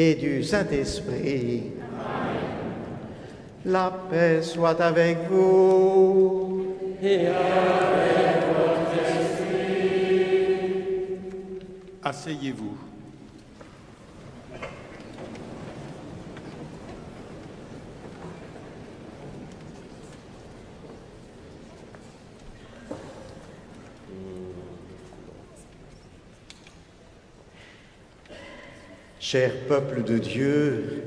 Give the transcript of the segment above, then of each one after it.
et du Saint-Esprit. La paix soit avec vous. Peuple de Dieu,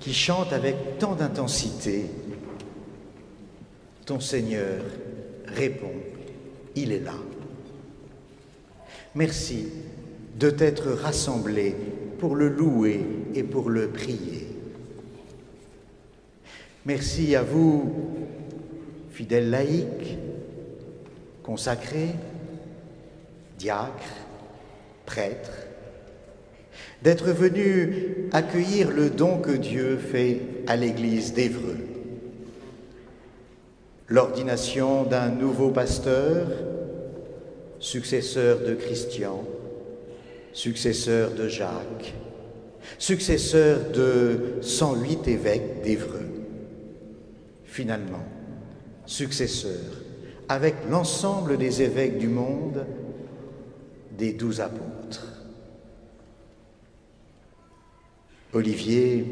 qui chante avec tant d'intensité, ton Seigneur répond, il est là. Merci de t'être rassemblés pour le louer et pour le prier. Merci à vous, fidèles laïcs, consacrés, diacres, prêtres, d'être venus accueillir le don que Dieu fait à l'Église d'Évreux. L'ordination d'un nouveau pasteur, successeur de Christian, successeur de Jacques, successeur de 108 évêques d'Évreux. Finalement, successeur, avec l'ensemble des évêques du monde, des douze apôtres. Olivier,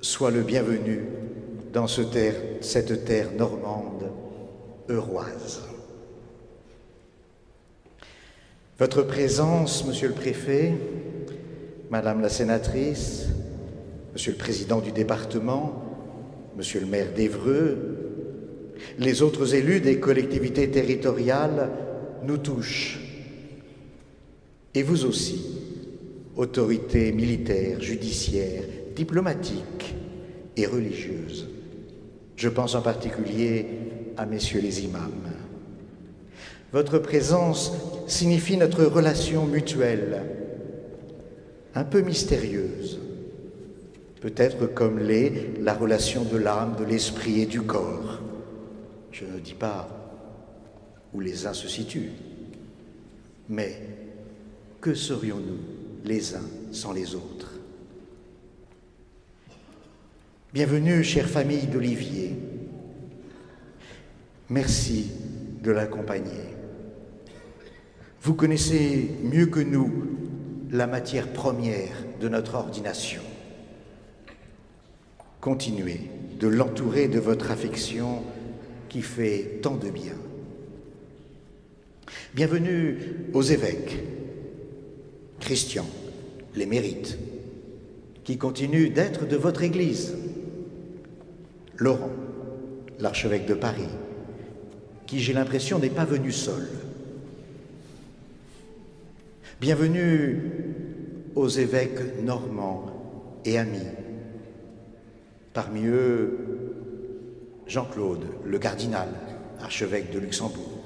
sois le bienvenu dans cette terre normande, heuroise. Votre présence, Monsieur le Préfet, Madame la Sénatrice, Monsieur le Président du département, Monsieur le maire d'Évreux, les autres élus des collectivités territoriales nous touchent. Et vous aussi, autorités militaires, judiciaires, diplomatiques et religieuses. Je pense en particulier à messieurs les imams. Votre présence signifie notre relation mutuelle, un peu mystérieuse, peut-être comme l'est la relation de l'âme, de l'esprit et du corps. Je ne dis pas où les uns se situent, mais que serions-nous les uns sans les autres. Bienvenue, chère famille d'Olivier. Merci de l'accompagner. Vous connaissez mieux que nous la matière première de notre ordination. Continuez de l'entourer de votre affection qui fait tant de bien. Bienvenue aux évêques, Christian les mérites, qui continue d'être de votre Église. Laurent, l'archevêque de Paris, qui j'ai l'impression n'est pas venu seul. Bienvenue aux évêques normands et amis. Parmi eux, Jean-Claude, le cardinal, archevêque de Luxembourg.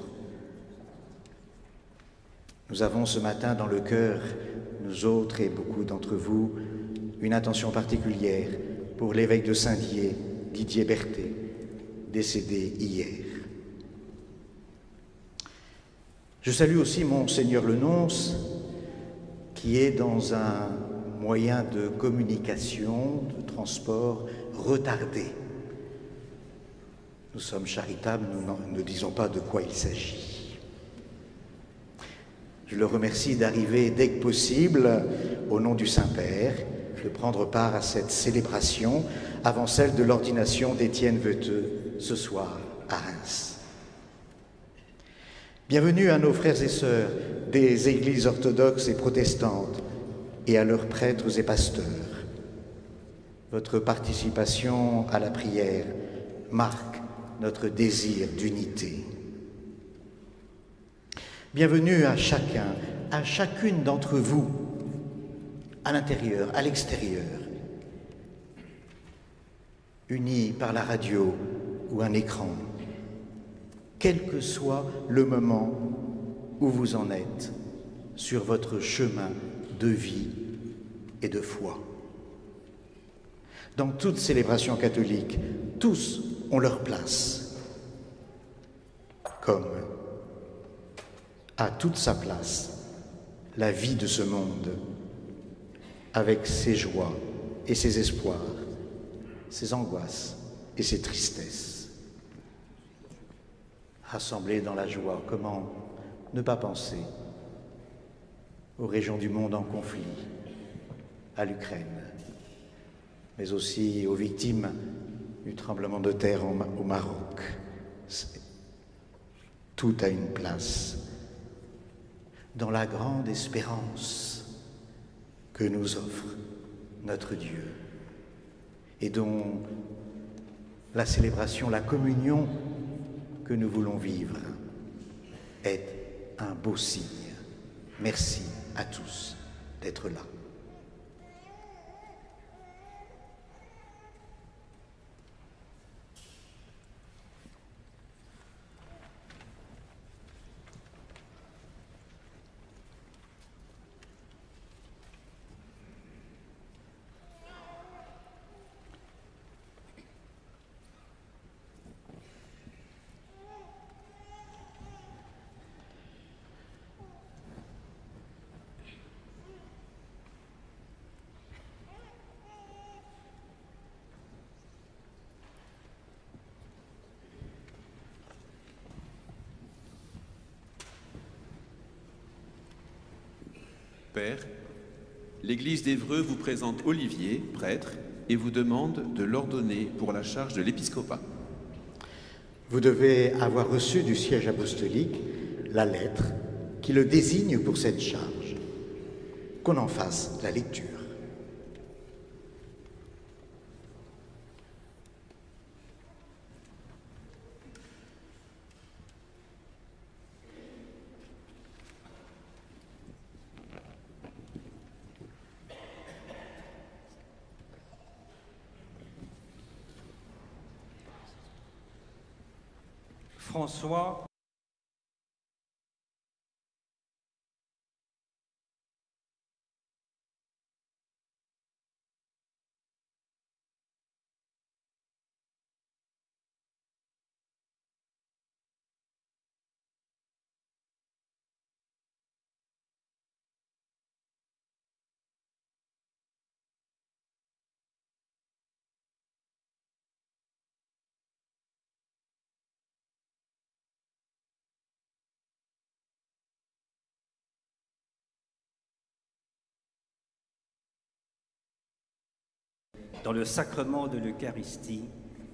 Nous avons ce matin dans le cœur, nous autres et beaucoup d'entre vous, une attention particulière pour l'évêque de Saint-Dié, Didier Berthet, décédé hier. Je salue aussi mon Seigneur le Nonce, qui est dans un moyen de communication, de transport retardé. Nous sommes charitables, nous ne disons pas de quoi il s'agit. Je le remercie d'arriver dès que possible, au nom du Saint-Père, de prendre part à cette célébration avant celle de l'ordination d'Étienne Veteux ce soir à Reims. Bienvenue à nos frères et sœurs des églises orthodoxes et protestantes et à leurs prêtres et pasteurs. Votre participation à la prière marque notre désir d'unité. Bienvenue à chacun, à chacune d'entre vous, à l'intérieur, à l'extérieur, unis par la radio ou un écran, quel que soit le moment où vous en êtes sur votre chemin de vie et de foi. Dans toute célébration catholique, tous ont leur place, comme à toute sa place la vie de ce monde, avec ses joies et ses espoirs, ses angoisses et ses tristesses. Rassemblés dans la joie, comment ne pas penser aux régions du monde en conflit, à l'Ukraine, mais aussi aux victimes du tremblement de terre au Maroc. Tout a une place dans la grande espérance que nous offre notre Dieu et dont la célébration, la communion que nous voulons vivre est un beau signe. Merci à tous d'être là. L'Église d'Évreux vous présente Olivier, prêtre, et vous demande de l'ordonner pour la charge de l'épiscopat. Vous devez avoir reçu du siège apostolique la lettre qui le désigne pour cette charge. Qu'on en fasse la lecture. François dans le sacrement de l'Eucharistie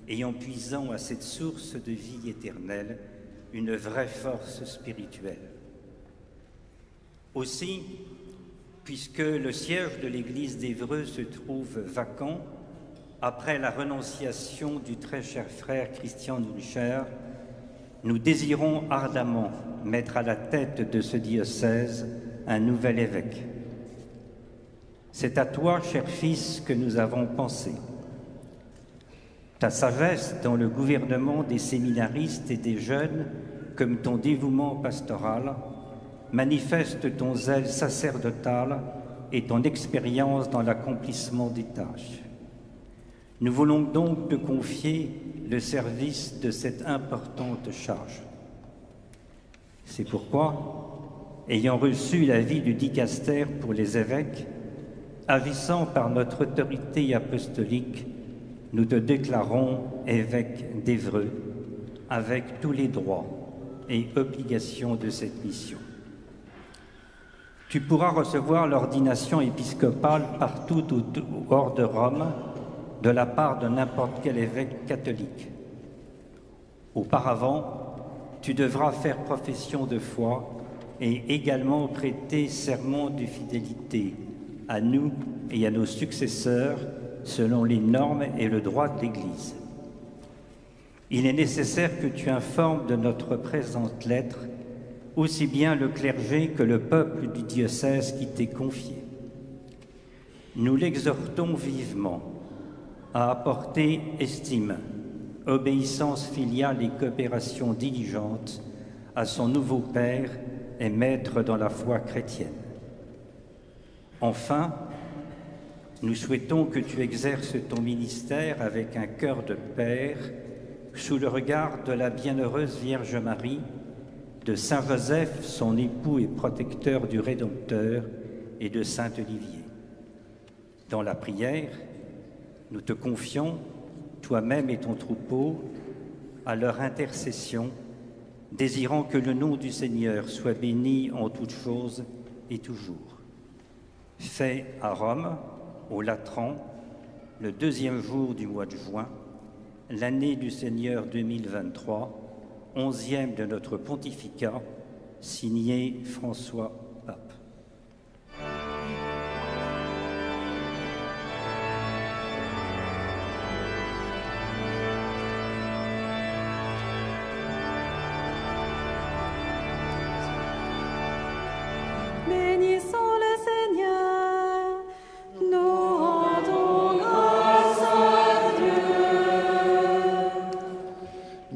et en puisant à cette source de vie éternelle une vraie force spirituelle. Aussi, puisque le siège de l'Église d'Évreux se trouve vacant, après la renonciation du très cher frère Christian Nuncher, nous désirons ardemment mettre à la tête de ce diocèse un nouvel évêque. C'est à toi, cher fils, que nous avons pensé. Ta sagesse dans le gouvernement des séminaristes et des jeunes, comme ton dévouement pastoral, manifeste ton zèle sacerdotal et ton expérience dans l'accomplissement des tâches. Nous voulons donc te confier le service de cette importante charge. C'est pourquoi, ayant reçu l'avis du dicaster pour les évêques, Agissant par notre autorité apostolique, nous te déclarons évêque d'Évreux avec tous les droits et obligations de cette mission. Tu pourras recevoir l'ordination épiscopale partout hors de Rome de la part de n'importe quel évêque catholique. Auparavant, tu devras faire profession de foi et également prêter serment de fidélité à nous et à nos successeurs selon les normes et le droit de l'Église. Il est nécessaire que tu informes de notre présente lettre aussi bien le clergé que le peuple du diocèse qui t'est confié. Nous l'exhortons vivement à apporter estime, obéissance filiale et coopération diligente à son nouveau Père et Maître dans la foi chrétienne. Enfin, nous souhaitons que tu exerces ton ministère avec un cœur de Père, sous le regard de la bienheureuse Vierge Marie, de Saint Joseph, son époux et protecteur du Rédempteur, et de Saint Olivier. Dans la prière, nous te confions, toi-même et ton troupeau, à leur intercession, désirant que le nom du Seigneur soit béni en toutes choses et toujours. Fait à Rome, au Latran, le deuxième jour du mois de juin, l'année du Seigneur 2023, onzième de notre pontificat, signé François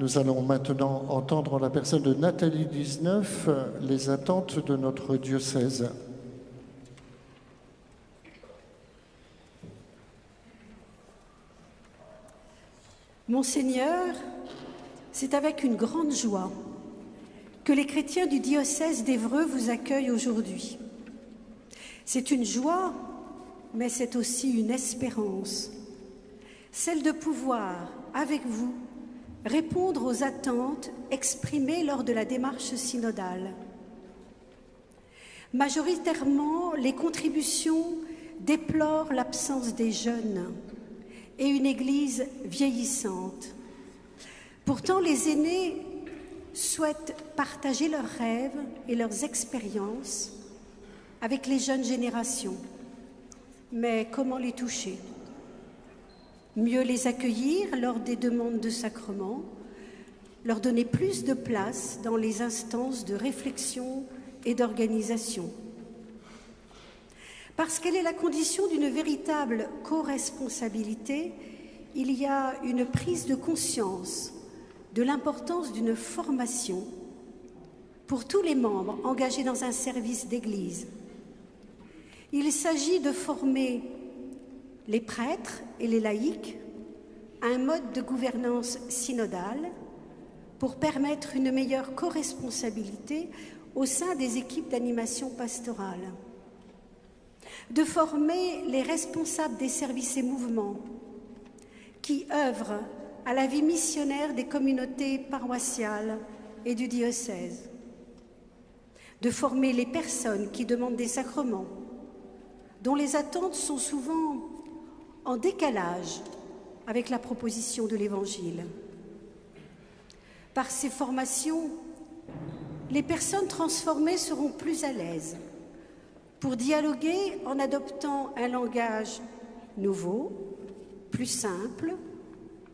Nous allons maintenant entendre en la personne de Nathalie 19 les attentes de notre diocèse. Monseigneur, c'est avec une grande joie que les chrétiens du diocèse d'Évreux vous accueillent aujourd'hui. C'est une joie, mais c'est aussi une espérance, celle de pouvoir, avec vous, répondre aux attentes exprimées lors de la démarche synodale. Majoritairement, les contributions déplorent l'absence des jeunes et une Église vieillissante. Pourtant, les aînés souhaitent partager leurs rêves et leurs expériences avec les jeunes générations. Mais comment les toucher? Mieux les accueillir lors des demandes de sacrement, leur donner plus de place dans les instances de réflexion et d'organisation. Parce qu'elle est la condition d'une véritable co-responsabilité, il y a une prise de conscience de l'importance d'une formation pour tous les membres engagés dans un service d'Église. Il s'agit de former les prêtres et les laïcs à un mode de gouvernance synodale pour permettre une meilleure co-responsabilité au sein des équipes d'animation pastorale, de former les responsables des services et mouvements qui œuvrent à la vie missionnaire des communautés paroissiales et du diocèse, de former les personnes qui demandent des sacrements, dont les attentes sont souvent en décalage avec la proposition de l'Évangile. Par ces formations, les personnes transformées seront plus à l'aise pour dialoguer en adoptant un langage nouveau, plus simple,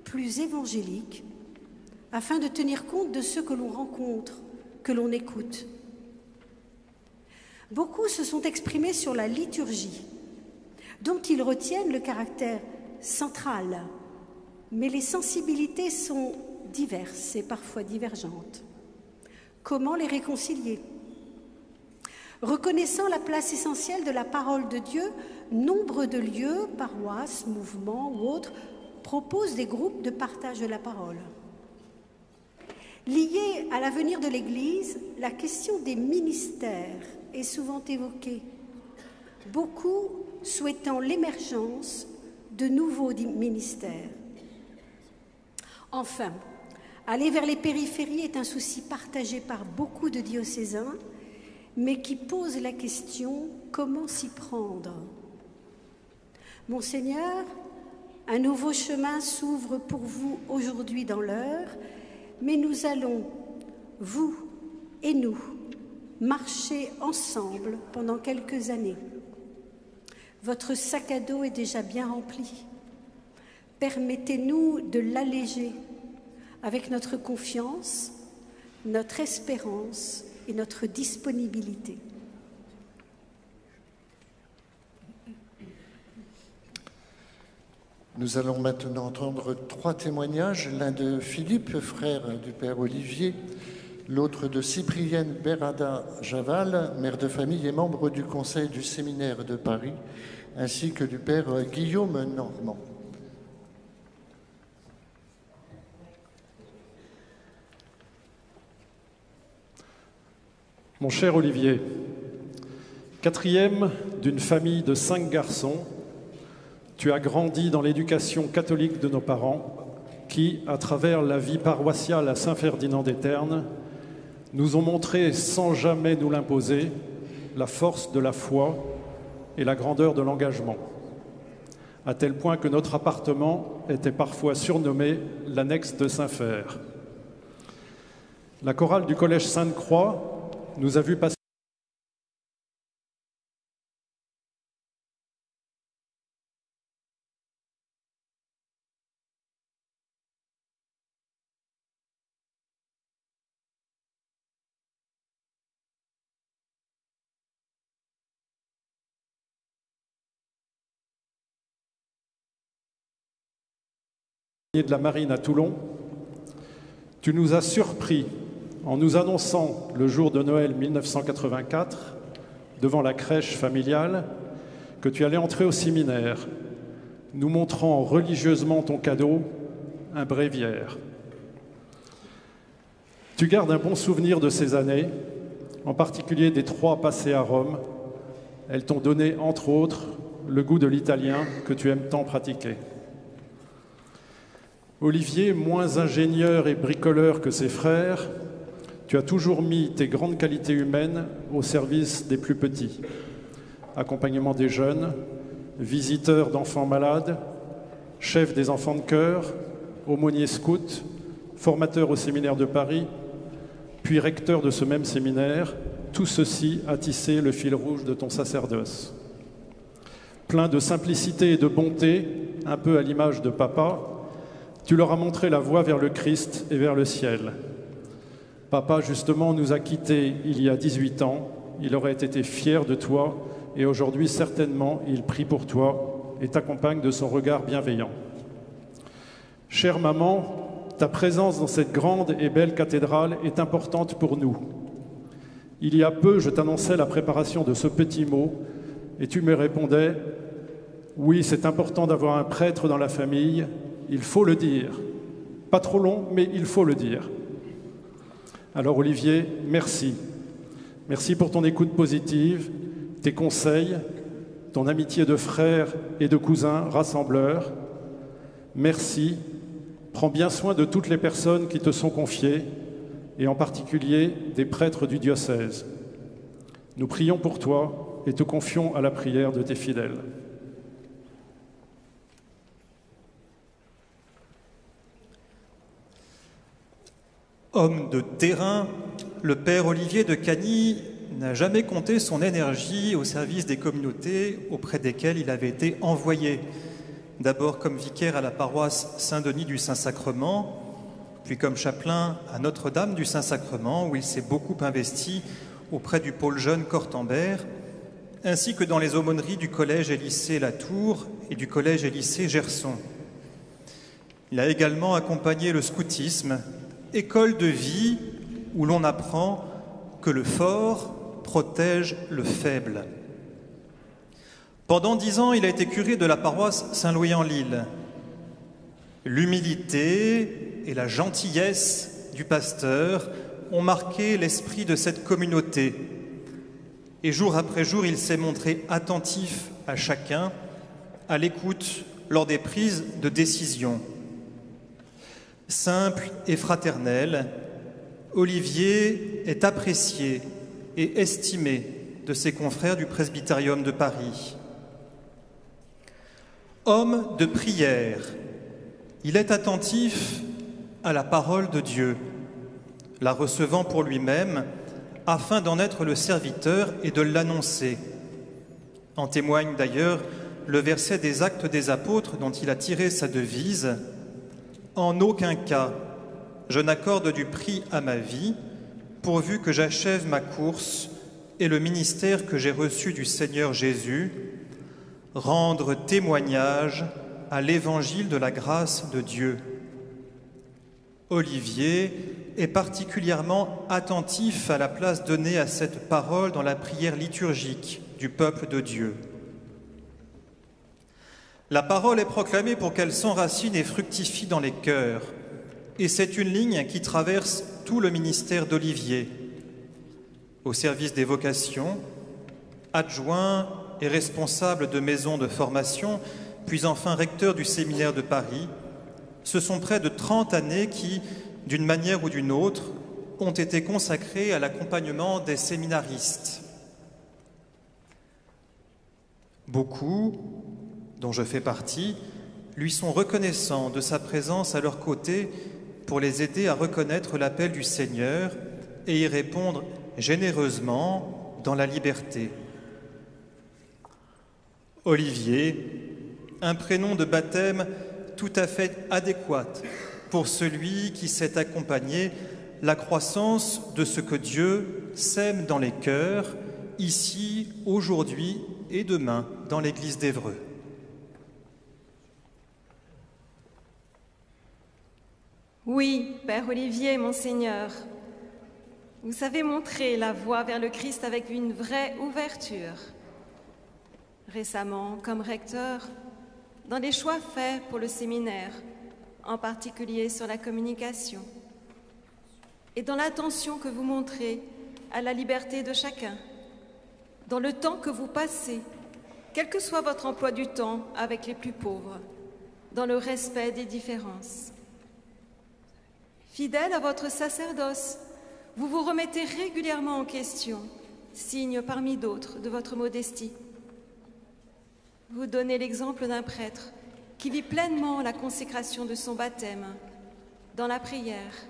plus évangélique, afin de tenir compte de ceux que l'on rencontre, que l'on écoute. Beaucoup se sont exprimés sur la liturgie, dont ils retiennent le caractère central, mais les sensibilités sont diverses et parfois divergentes. Comment les réconcilier? Reconnaissant la place essentielle de la parole de Dieu, nombre de lieux, paroisses, mouvements ou autres proposent des groupes de partage de la parole. Liée à l'avenir de l'Église, la question des ministères est souvent évoquée, beaucoup souhaitant l'émergence de nouveaux ministères. Enfin, aller vers les périphéries est un souci partagé par beaucoup de diocésains, mais qui pose la question comment s'y prendre? Monseigneur, un nouveau chemin s'ouvre pour vous aujourd'hui dans l'heure, mais nous allons, vous et nous, marcher ensemble pendant quelques années. Votre sac à dos est déjà bien rempli. Permettez-nous de l'alléger avec notre confiance, notre espérance et notre disponibilité. Nous allons maintenant entendre trois témoignages, l'un de Philippe, frère du père Olivier, l'autre de Cyprienne Berada Javal, mère de famille et membre du conseil du séminaire de Paris, ainsi que du père Guillaume Normand. Mon cher Olivier, quatrième d'une famille de cinq garçons, tu as grandi dans l'éducation catholique de nos parents qui, à travers la vie paroissiale à Saint-Ferdinand des Ternes, nous ont montré sans jamais nous l'imposer la force de la foi et la grandeur de l'engagement, à tel point que notre appartement était parfois surnommé l'annexe de Saint-Fer. La chorale du collège Sainte-Croix nous a vu passer de la marine à Toulon, tu nous as surpris en nous annonçant le jour de Noël 1984, devant la crèche familiale, que tu allais entrer au séminaire, nous montrant religieusement ton cadeau, un bréviaire. Tu gardes un bon souvenir de ces années, en particulier des trois passées à Rome. Elles t'ont donné, entre autres, le goût de l'italien que tu aimes tant pratiquer. Olivier, moins ingénieur et bricoleur que ses frères, tu as toujours mis tes grandes qualités humaines au service des plus petits. Accompagnement des jeunes, visiteur d'enfants malades, chef des enfants de cœur, aumônier scout, formateur au séminaire de Paris, puis recteur de ce même séminaire, tout ceci a tissé le fil rouge de ton sacerdoce. Plein de simplicité et de bonté, un peu à l'image de papa, tu leur as montré la voie vers le Christ et vers le ciel. Papa, justement, nous a quittés il y a 18 ans. Il aurait été fier de toi et aujourd'hui, certainement, il prie pour toi et t'accompagne de son regard bienveillant. Chère maman, ta présence dans cette grande et belle cathédrale est importante pour nous. Il y a peu, je t'annonçais la préparation de ce petit mot et tu me répondais Oui, c'est important d'avoir un prêtre dans la famille il faut le dire. Pas trop long, mais il faut le dire. Alors Olivier, merci. Merci pour ton écoute positive, tes conseils, ton amitié de frère et de cousin rassembleur. Merci. Prends bien soin de toutes les personnes qui te sont confiées, et en particulier des prêtres du diocèse. Nous prions pour toi et te confions à la prière de tes fidèles. Homme de terrain, le père Olivier de Cagny n'a jamais compté son énergie au service des communautés auprès desquelles il avait été envoyé. D'abord comme vicaire à la paroisse Saint-Denis du Saint-Sacrement, puis comme chapelain à Notre-Dame du Saint-Sacrement, où il s'est beaucoup investi auprès du pôle jeune Cortambert, ainsi que dans les aumôneries du collège et lycée La Tour et du collège et lycée Gerson. Il a également accompagné le scoutisme école de vie où l'on apprend que le fort protège le faible. Pendant dix ans, il a été curé de la paroisse Saint-Louis-en-Lille. L'humilité et la gentillesse du pasteur ont marqué l'esprit de cette communauté. Et jour après jour, il s'est montré attentif à chacun, à l'écoute lors des prises de décision. Simple et fraternel, Olivier est apprécié et estimé de ses confrères du presbytérium de Paris. Homme de prière, il est attentif à la parole de Dieu, la recevant pour lui-même afin d'en être le serviteur et de l'annoncer. En témoigne d'ailleurs le verset des Actes des Apôtres dont il a tiré sa devise en aucun cas, je n'accorde du prix à ma vie, pourvu que j'achève ma course et le ministère que j'ai reçu du Seigneur Jésus, rendre témoignage à l'évangile de la grâce de Dieu. Olivier est particulièrement attentif à la place donnée à cette parole dans la prière liturgique du peuple de Dieu. La parole est proclamée pour qu'elle s'enracine et fructifie dans les cœurs. Et c'est une ligne qui traverse tout le ministère d'Olivier. au service des vocations, adjoint et responsable de maisons de formation, puis enfin recteur du séminaire de Paris, ce sont près de 30 années qui, d'une manière ou d'une autre, ont été consacrées à l'accompagnement des séminaristes. Beaucoup, dont je fais partie, lui sont reconnaissants de sa présence à leur côté pour les aider à reconnaître l'appel du Seigneur et y répondre généreusement dans la liberté. Olivier, un prénom de baptême tout à fait adéquat pour celui qui sait accompagner la croissance de ce que Dieu sème dans les cœurs, ici, aujourd'hui et demain, dans l'Église d'Évreux. Oui, Père Olivier, Monseigneur, vous savez montrer la voie vers le Christ avec une vraie ouverture. Récemment, comme recteur, dans les choix faits pour le séminaire, en particulier sur la communication, et dans l'attention que vous montrez à la liberté de chacun, dans le temps que vous passez, quel que soit votre emploi du temps avec les plus pauvres, dans le respect des différences. Fidèle à votre sacerdoce, vous vous remettez régulièrement en question, signe parmi d'autres de votre modestie. Vous donnez l'exemple d'un prêtre qui vit pleinement la consécration de son baptême dans la prière,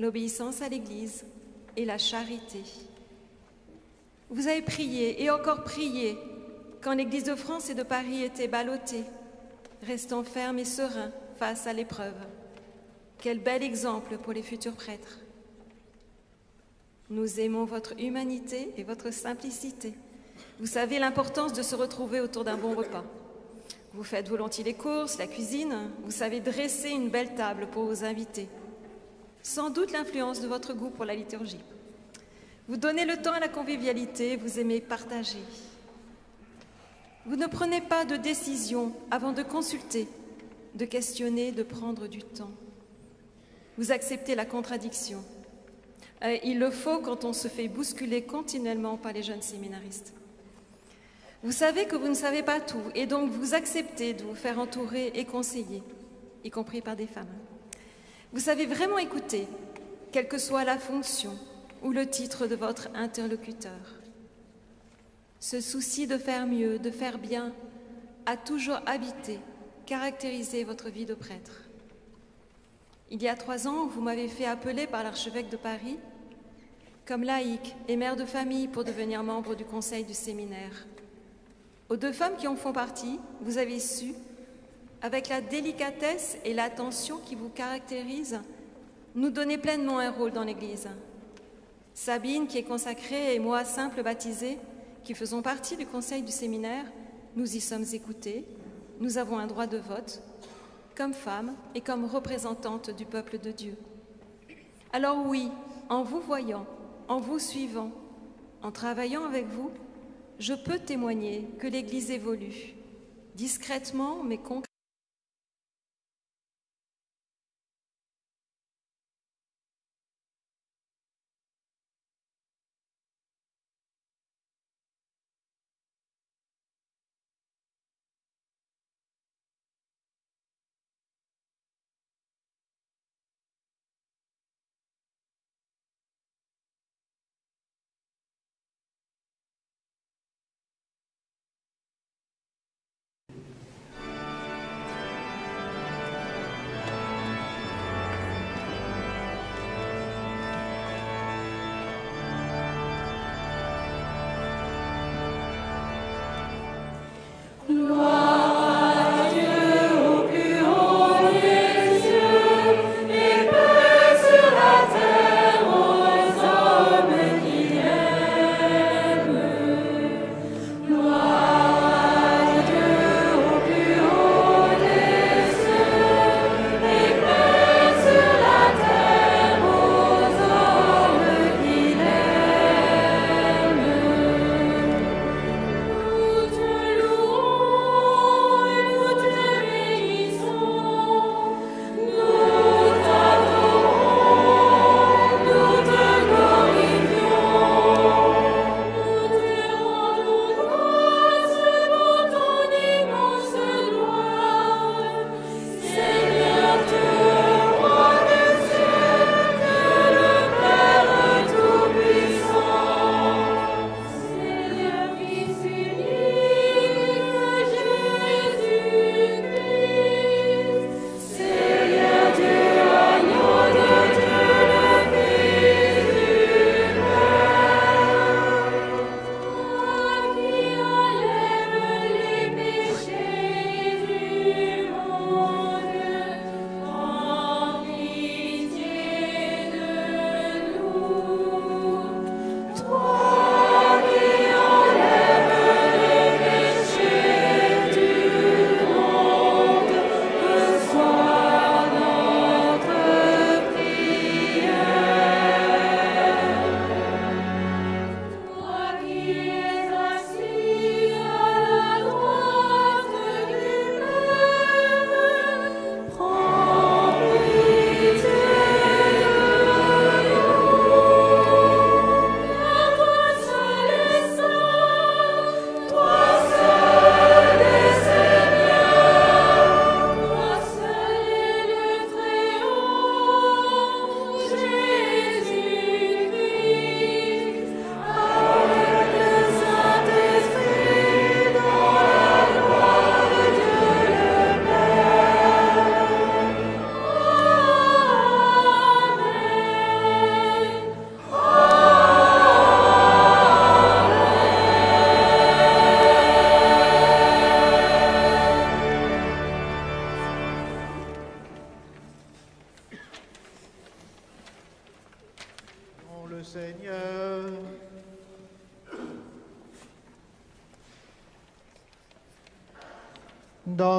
l'obéissance à l'Église et la charité. Vous avez prié et encore prié quand l'Église de France et de Paris était ballottée, restant ferme et serein face à l'épreuve. Quel bel exemple pour les futurs prêtres. Nous aimons votre humanité et votre simplicité. Vous savez l'importance de se retrouver autour d'un bon repas. Vous faites volontiers les courses, la cuisine, vous savez dresser une belle table pour vos invités. Sans doute l'influence de votre goût pour la liturgie. Vous donnez le temps à la convivialité, vous aimez partager. Vous ne prenez pas de décision avant de consulter, de questionner, de prendre du temps. Vous acceptez la contradiction. Euh, il le faut quand on se fait bousculer continuellement par les jeunes séminaristes. Vous savez que vous ne savez pas tout et donc vous acceptez de vous faire entourer et conseiller, y compris par des femmes. Vous savez vraiment écouter, quelle que soit la fonction ou le titre de votre interlocuteur. Ce souci de faire mieux, de faire bien, a toujours habité, caractérisé votre vie de prêtre. Il y a trois ans, vous m'avez fait appeler par l'archevêque de Paris comme laïque et mère de famille pour devenir membre du conseil du séminaire. Aux deux femmes qui en font partie, vous avez su, avec la délicatesse et l'attention qui vous caractérisent, nous donner pleinement un rôle dans l'Église. Sabine, qui est consacrée, et moi, simple baptisée, qui faisons partie du conseil du séminaire, nous y sommes écoutés, nous avons un droit de vote, comme femmes et comme représentantes du peuple de Dieu. Alors oui, en vous voyant, en vous suivant, en travaillant avec vous, je peux témoigner que l'Église évolue, discrètement mais concrètement.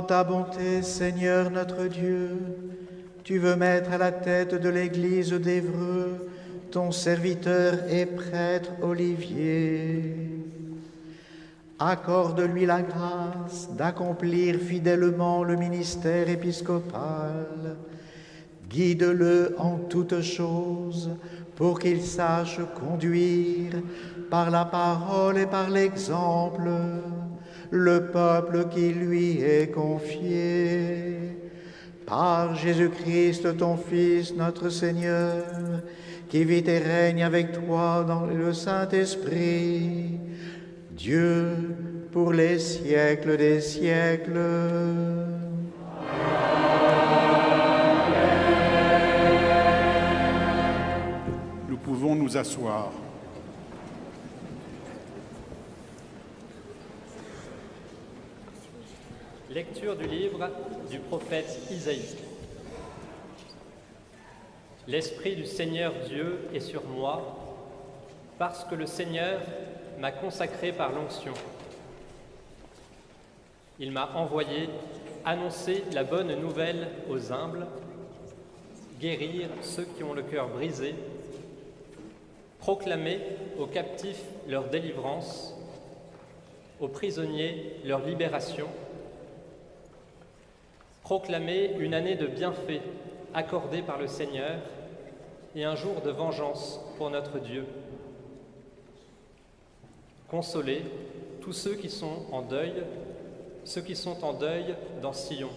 Ta bonté, Seigneur notre Dieu, tu veux mettre à la tête de l'Église d'Évreux ton serviteur et prêtre Olivier. Accorde-lui la grâce d'accomplir fidèlement le ministère épiscopal. Guide-le en toutes choses pour qu'il sache conduire par la parole et par l'exemple le peuple qui lui est confié. Par Jésus-Christ, ton Fils, notre Seigneur, qui vit et règne avec toi dans le Saint-Esprit, Dieu pour les siècles des siècles. Nous pouvons nous asseoir. Lecture du livre du prophète Isaïe. L'Esprit du Seigneur Dieu est sur moi, parce que le Seigneur m'a consacré par l'onction. Il m'a envoyé annoncer la bonne nouvelle aux humbles, guérir ceux qui ont le cœur brisé, proclamer aux captifs leur délivrance, aux prisonniers leur libération, proclamer une année de bienfaits accordée par le Seigneur et un jour de vengeance pour notre Dieu. Consoler tous ceux qui sont en deuil, ceux qui sont en deuil dans Sion.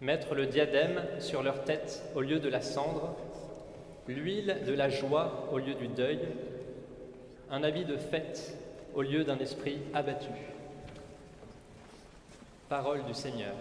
Mettre le diadème sur leur tête au lieu de la cendre, l'huile de la joie au lieu du deuil, un habit de fête au lieu d'un esprit abattu. Parole du Seigneur.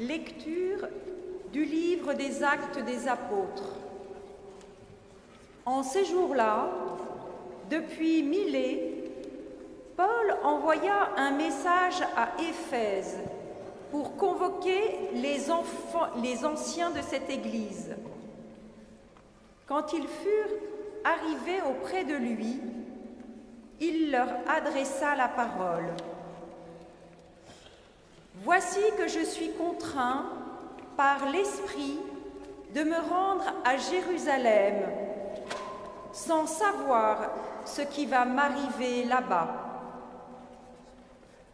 Lecture du livre des actes des apôtres. En ces jours-là, depuis Milée, Paul envoya un message à Éphèse pour convoquer les anciens de cette Église. Quand ils furent arrivés auprès de lui, il leur adressa la parole. Voici que je suis contraint par l'Esprit de me rendre à Jérusalem sans savoir ce qui va m'arriver là-bas.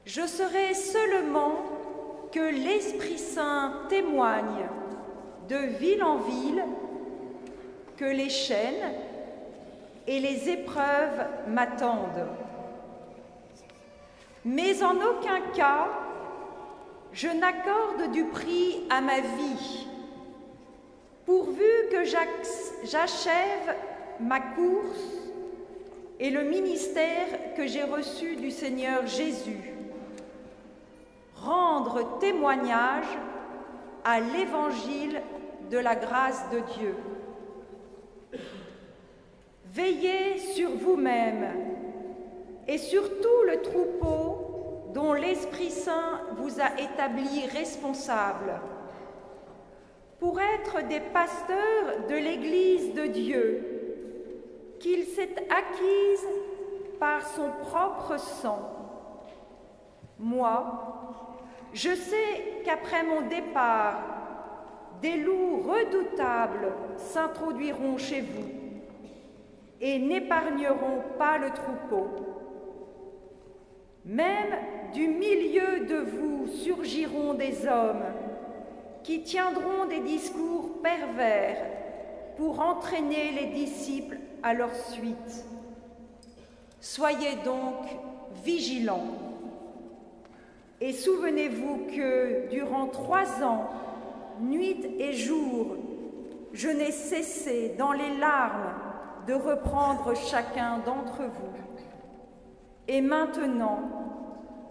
Je serai seulement que l'Esprit Saint témoigne de ville en ville que les chaînes et les épreuves m'attendent. Mais en aucun cas je n'accorde du prix à ma vie, pourvu que j'achève ma course et le ministère que j'ai reçu du Seigneur Jésus. Rendre témoignage à l'évangile de la grâce de Dieu. Veillez sur vous-même et sur tout le troupeau dont l'Esprit Saint vous a établi responsable pour être des pasteurs de l'Église de Dieu qu'il s'est acquise par son propre sang. Moi, je sais qu'après mon départ, des loups redoutables s'introduiront chez vous et n'épargneront pas le troupeau. Même du milieu de vous surgiront des hommes qui tiendront des discours pervers pour entraîner les disciples à leur suite. Soyez donc vigilants. Et souvenez-vous que durant trois ans, nuit et jour, je n'ai cessé dans les larmes de reprendre chacun d'entre vous. Et maintenant,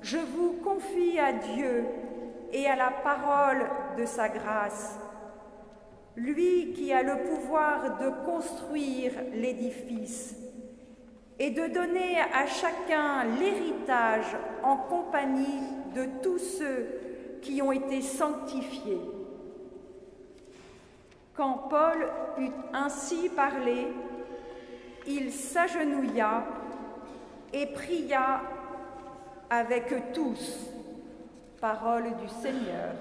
je vous confie à Dieu et à la parole de sa grâce, lui qui a le pouvoir de construire l'édifice et de donner à chacun l'héritage en compagnie de tous ceux qui ont été sanctifiés. Quand Paul eut ainsi parlé, il s'agenouilla et pria avec tous. Parole du Seigneur.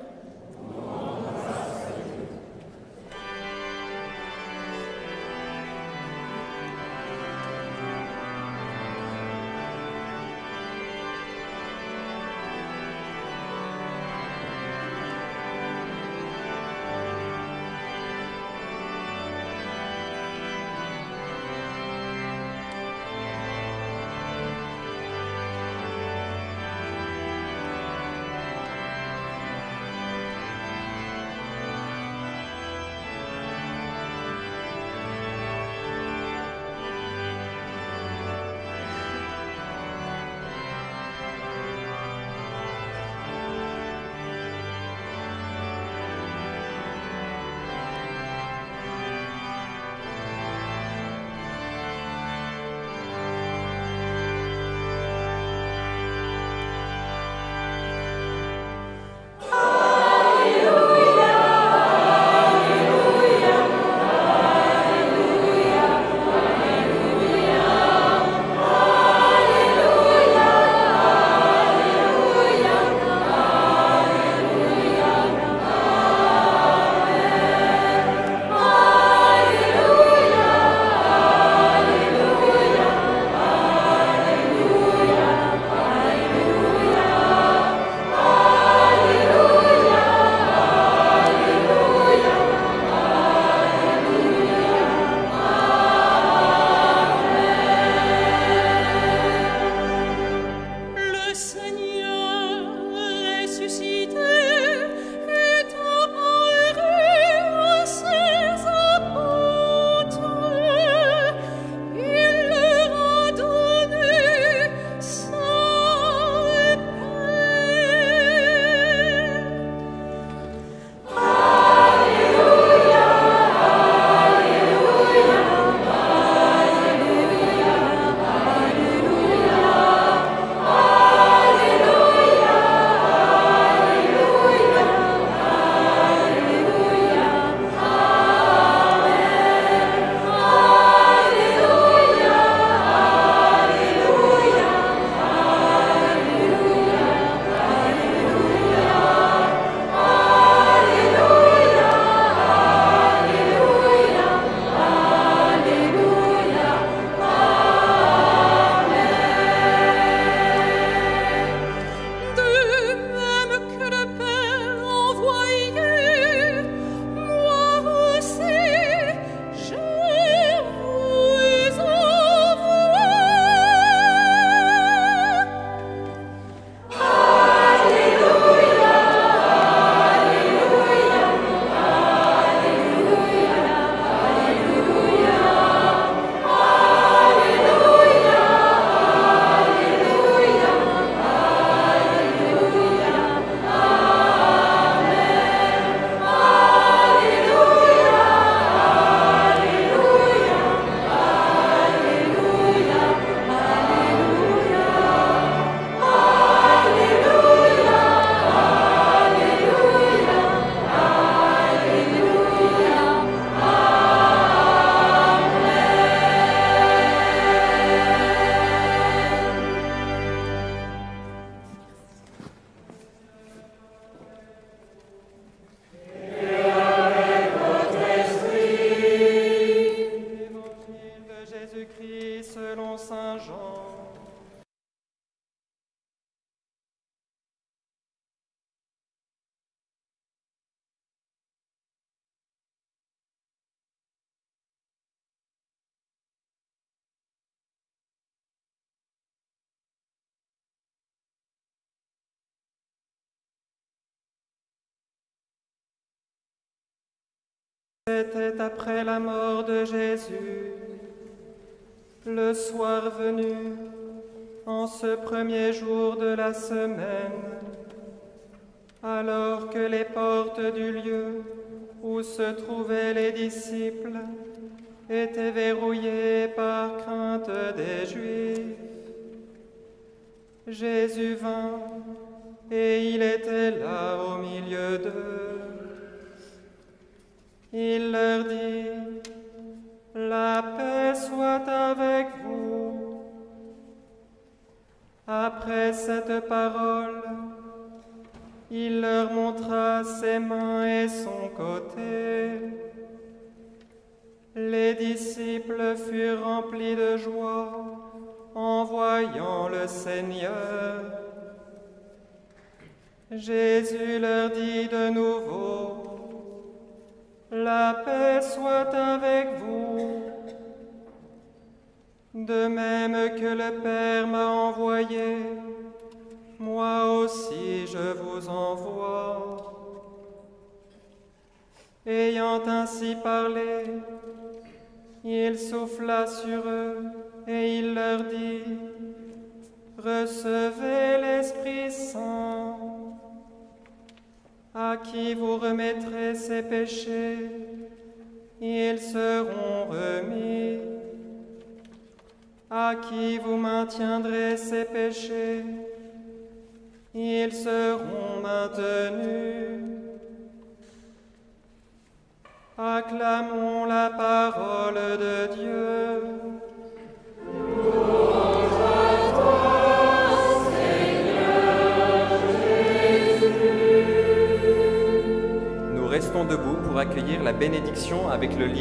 Avec le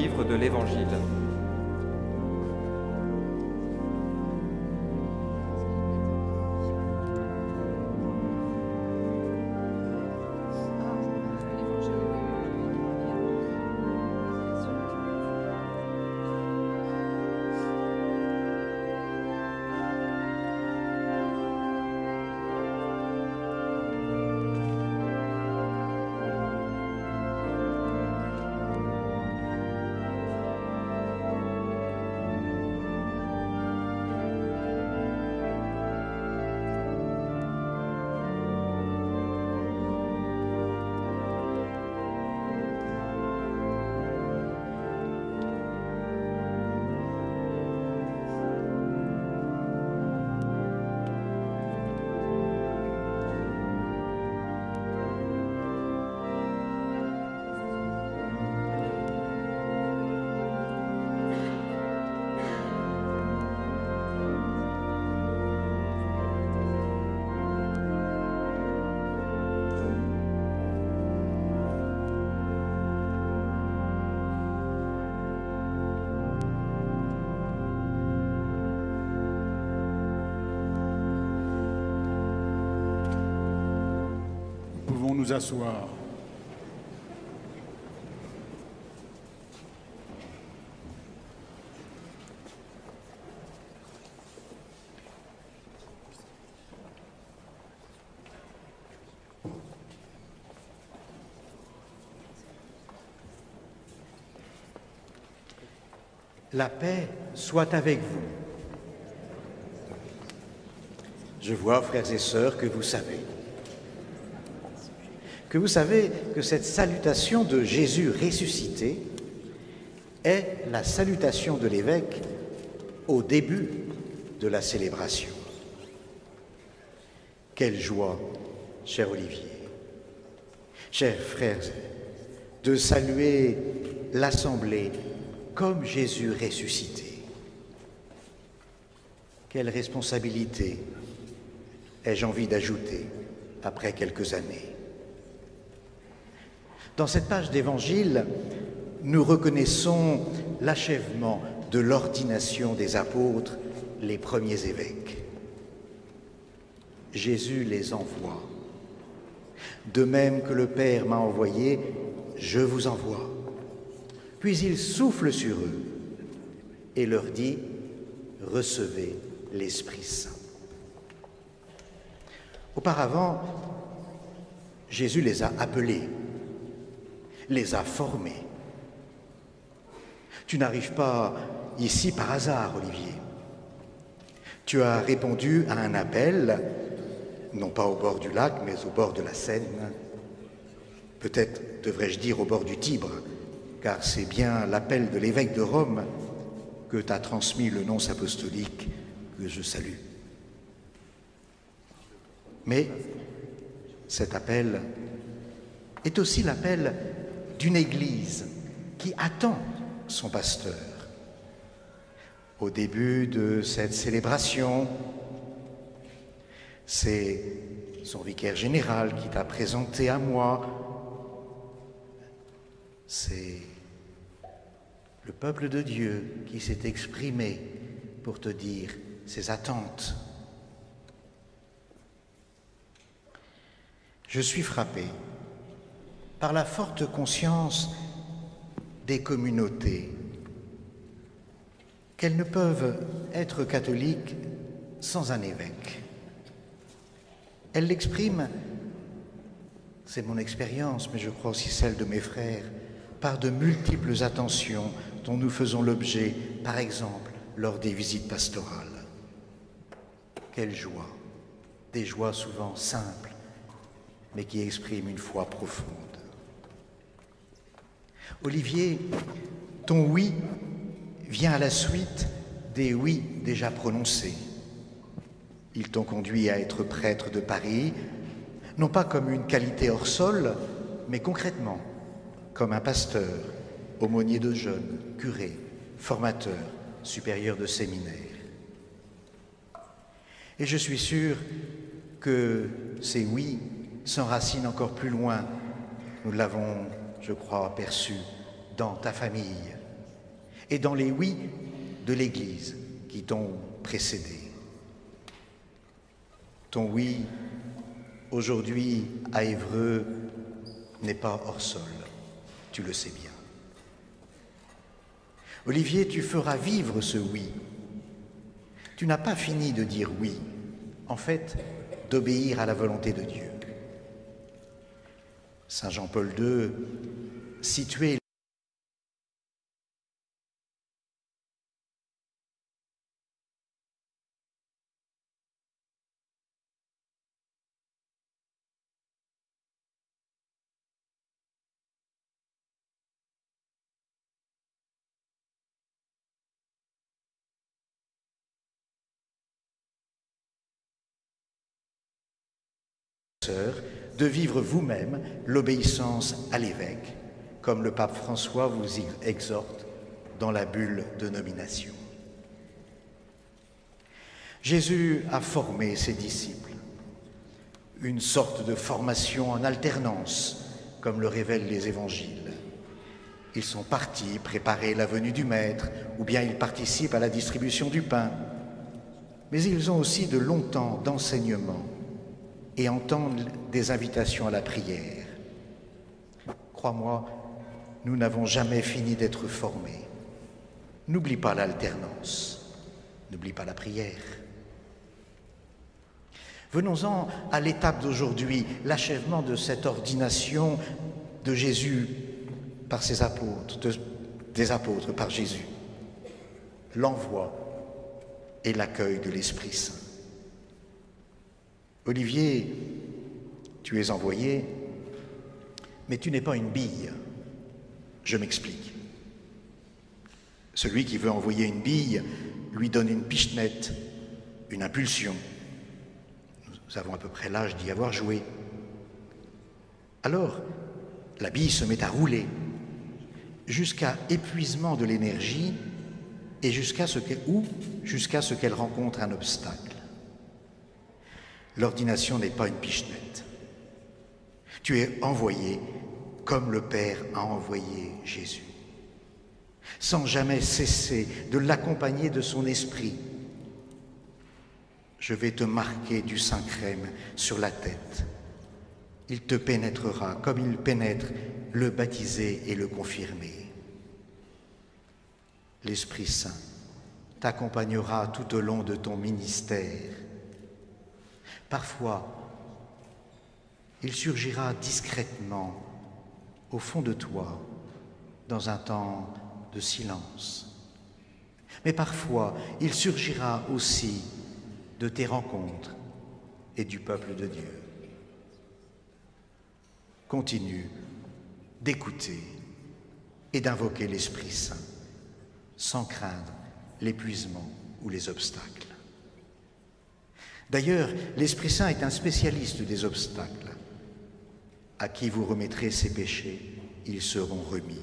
Asseoir. La paix soit avec vous. Je vois, frères et sœurs, que vous savez. Que vous savez que cette salutation de Jésus ressuscité est la salutation de l'évêque au début de la célébration. Quelle joie, cher Olivier, chers frères, de saluer l'Assemblée comme Jésus ressuscité. Quelle responsabilité ai-je envie d'ajouter après quelques années? Dans cette page d'évangile, nous reconnaissons l'achèvement de l'ordination des apôtres, les premiers évêques. Jésus les envoie. De même que le Père m'a envoyé, je vous envoie. Puis il souffle sur eux et leur dit, recevez l'Esprit Saint. Auparavant, Jésus les a appelés, les a formés, Tu n'arrives pas ici par hasard, Olivier. Tu as répondu à un appel, non pas au bord du lac, mais au bord de la Seine. Peut-être devrais-je dire au bord du Tibre, car c'est bien l'appel de l'évêque de Rome que t'a transmis le nonce apostolique que je salue. Mais cet appel est aussi l'appel d'une Église qui attend son pasteur. Au début de cette célébration, c'est son vicaire général qui t'a présenté à moi. C'est le peuple de Dieu qui s'est exprimé pour te dire ses attentes. Je suis frappé par la forte conscience des communautés qu'elles ne peuvent être catholiques sans un évêque. Elles l'expriment, c'est mon expérience, mais je crois aussi celle de mes frères, par de multiples attentions dont nous faisons l'objet, par exemple, lors des visites pastorales. Quelle joie, des joies souvent simples, mais qui expriment une foi profonde. Olivier, ton oui vient à la suite des oui déjà prononcés. Ils t'ont conduit à être prêtre de Paris, non pas comme une qualité hors sol, mais concrètement, comme un pasteur, aumônier de jeunes, curé, formateur, supérieur de séminaire. Et je suis sûr que ces oui s'enracinent encore plus loin. Nous l'avons, je crois, aperçu dans ta famille et dans les oui de l'Église qui t'ont précédé. Ton oui aujourd'hui à Évreux n'est pas hors sol, tu le sais bien. Olivier, tu feras vivre ce oui. Tu n'as pas fini de dire oui, en fait, d'obéir à la volonté de Dieu. Saint Jean-Paul II situait de vivre vous-même l'obéissance à l'évêque, comme le pape François vous exhorte dans la bulle de nomination. Jésus a formé ses disciples, une sorte de formation en alternance, comme le révèlent les évangiles. Ils sont partis préparer la venue du Maître, ou bien ils participent à la distribution du pain, mais ils ont aussi de longs temps d'enseignement et entendent des invitations à la prière. Crois-moi, nous n'avons jamais fini d'être formés. N'oublie pas l'alternance, n'oublie pas la prière. Venons-en à l'étape d'aujourd'hui, l'achèvement de cette ordination de Jésus par ses apôtres, des apôtres par Jésus, l'envoi et l'accueil de l'Esprit Saint. Olivier, tu es envoyé, mais tu n'es pas une bille. Je m'explique. Celui qui veut envoyer une bille lui donne une pichenette, une impulsion. Nous avons à peu près l'âge d'y avoir joué. Alors, la bille se met à rouler jusqu'à épuisement de l'énergie et jusqu'à ce qu'elle jusqu'à rencontre un obstacle. L'ordination n'est pas une pichenette. Tu es envoyé comme le Père a envoyé Jésus, sans jamais cesser de l'accompagner de son esprit. Je vais te marquer du saint crème sur la tête. Il te pénétrera comme il pénètre le baptisé et le confirmé. L'Esprit Saint t'accompagnera tout au long de ton ministère Parfois, il surgira discrètement au fond de toi dans un temps de silence. Mais parfois, il surgira aussi de tes rencontres et du peuple de Dieu. Continue d'écouter et d'invoquer l'Esprit Saint sans craindre l'épuisement ou les obstacles. D'ailleurs, l'Esprit Saint est un spécialiste des obstacles. À qui vous remettrez ses péchés, ils seront remis.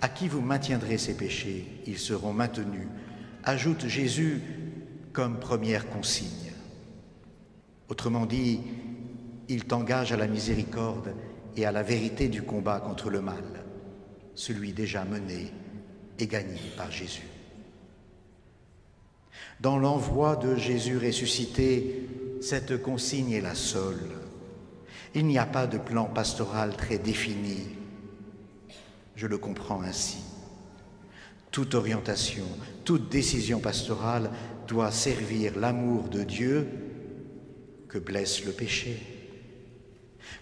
À qui vous maintiendrez ses péchés, ils seront maintenus, ajoute Jésus comme première consigne. Autrement dit, il t'engage à la miséricorde et à la vérité du combat contre le mal, celui déjà mené et gagné par Jésus. Dans l'envoi de Jésus ressuscité, cette consigne est la seule. Il n'y a pas de plan pastoral très défini. Je le comprends ainsi. Toute orientation, toute décision pastorale doit servir l'amour de Dieu que blesse le péché.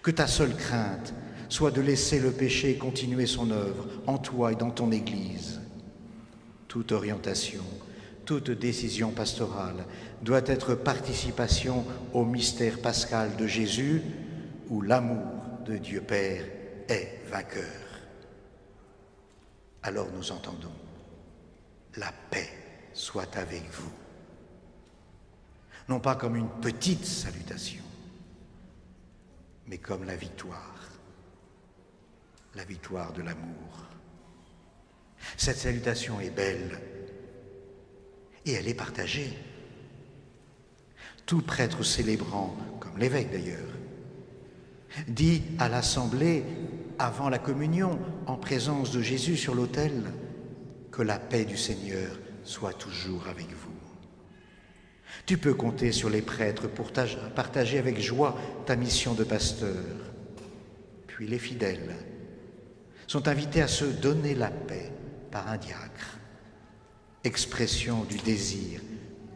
Que ta seule crainte soit de laisser le péché continuer son œuvre en toi et dans ton Église. Toute orientation, toute décision pastorale doit être participation au mystère pascal de Jésus où l'amour de Dieu Père est vainqueur. Alors nous entendons, la paix soit avec vous. Non pas comme une petite salutation, mais comme la victoire, la victoire de l'amour. Cette salutation est belle et elle est partagée. Tout prêtre célébrant, comme l'évêque d'ailleurs, dit à l'assemblée avant la communion, en présence de Jésus sur l'autel, que la paix du Seigneur soit toujours avec vous. Tu peux compter sur les prêtres pour partager avec joie ta mission de pasteur. Puis les fidèles sont invités à se donner la paix par un diacre, expression du désir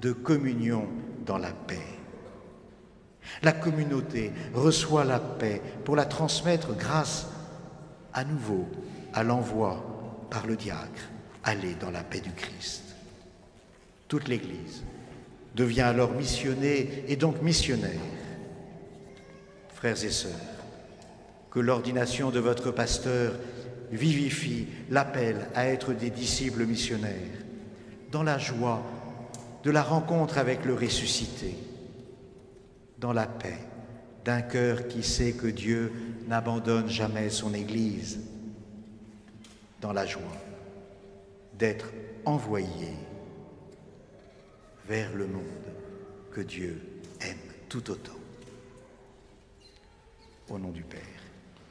de communion dans la paix. La communauté reçoit la paix pour la transmettre grâce à nouveau à l'envoi par le diacre, aller dans la paix du Christ. Toute l'Église devient alors missionnée et donc missionnaire. Frères et sœurs, que l'ordination de votre pasteur vivifie l'appel à être des disciples missionnaires, dans la joie de la rencontre avec le ressuscité, dans la paix d'un cœur qui sait que Dieu n'abandonne jamais son Église, dans la joie d'être envoyé vers le monde que Dieu aime tout autant. Au nom du Père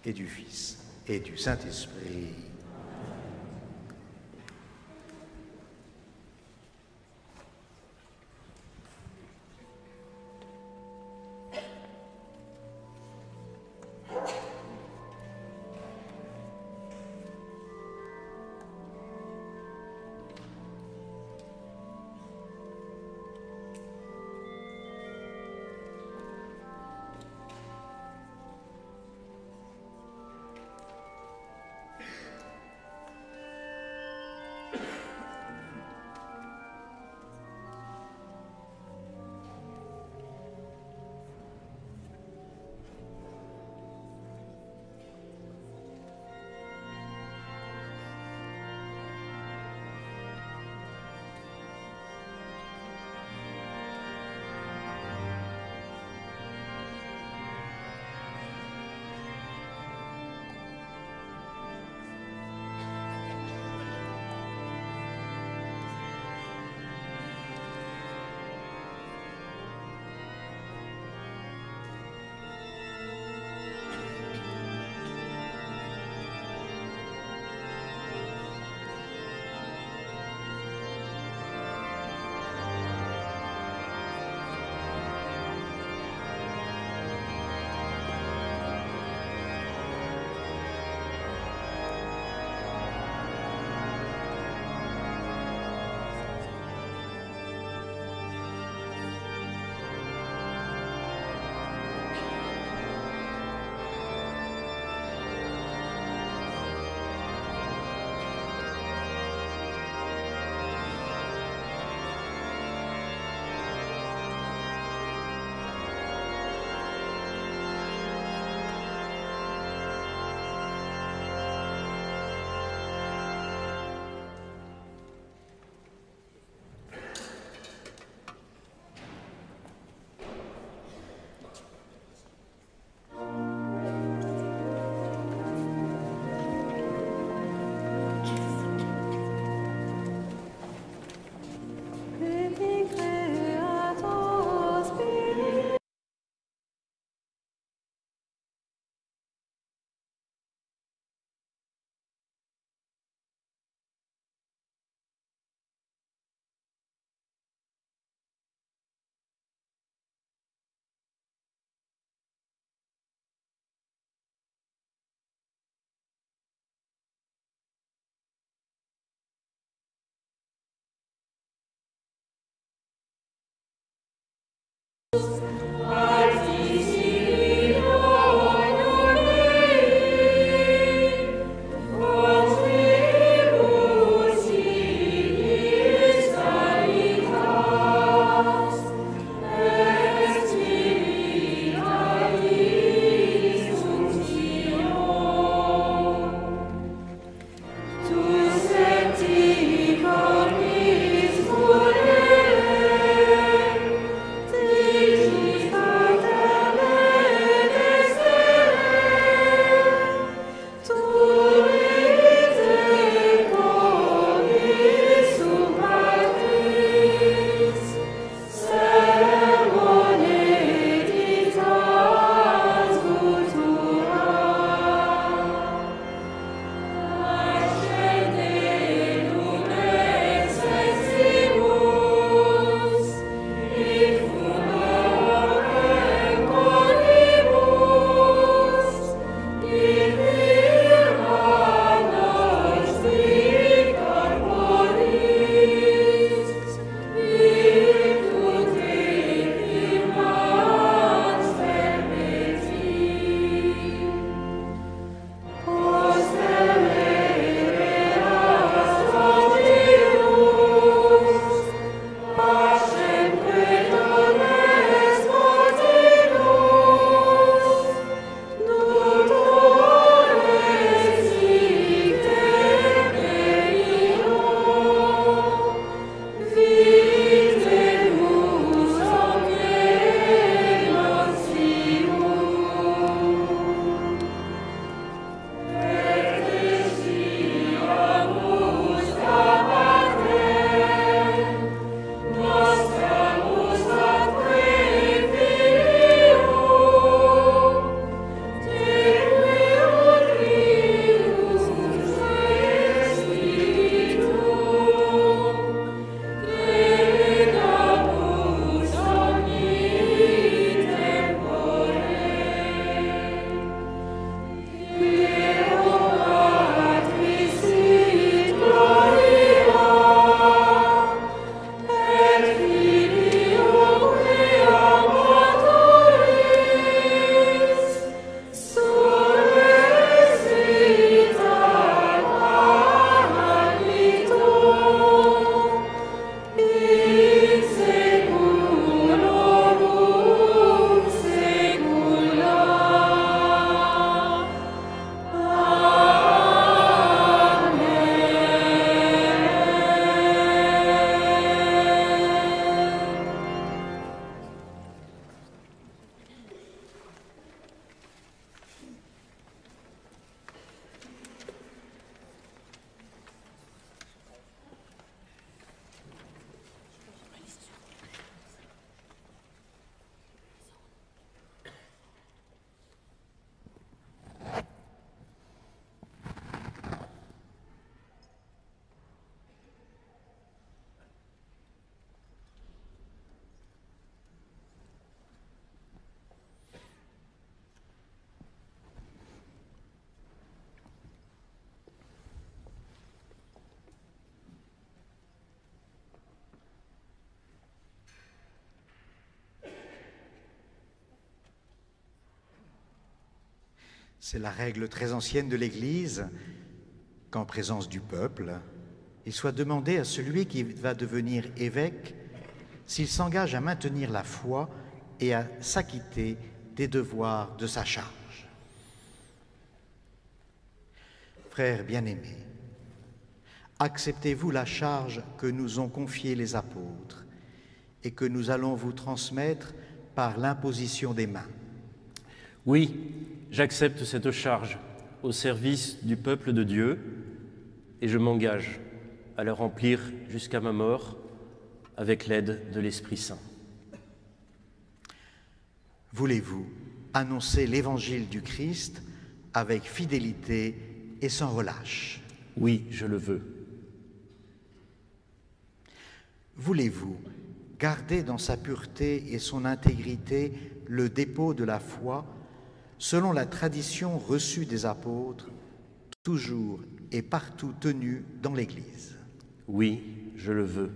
et du Fils et du Saint-Esprit. C'est la règle très ancienne de l'Église qu'en présence du peuple, il soit demandé à celui qui va devenir évêque s'il s'engage à maintenir la foi et à s'acquitter des devoirs de sa charge. Frères bien-aimés, acceptez-vous la charge que nous ont confiée les apôtres et que nous allons vous transmettre par l'imposition des mains Oui, j'accepte cette charge au service du peuple de Dieu et je m'engage à la remplir jusqu'à ma mort avec l'aide de l'Esprit Saint. Voulez-vous annoncer l'évangile du Christ avec fidélité et sans relâche? Oui, je le veux. Voulez-vous garder dans sa pureté et son intégrité le dépôt de la foi selon la tradition reçue des apôtres, toujours et partout tenue dans l'Église Oui, je le veux.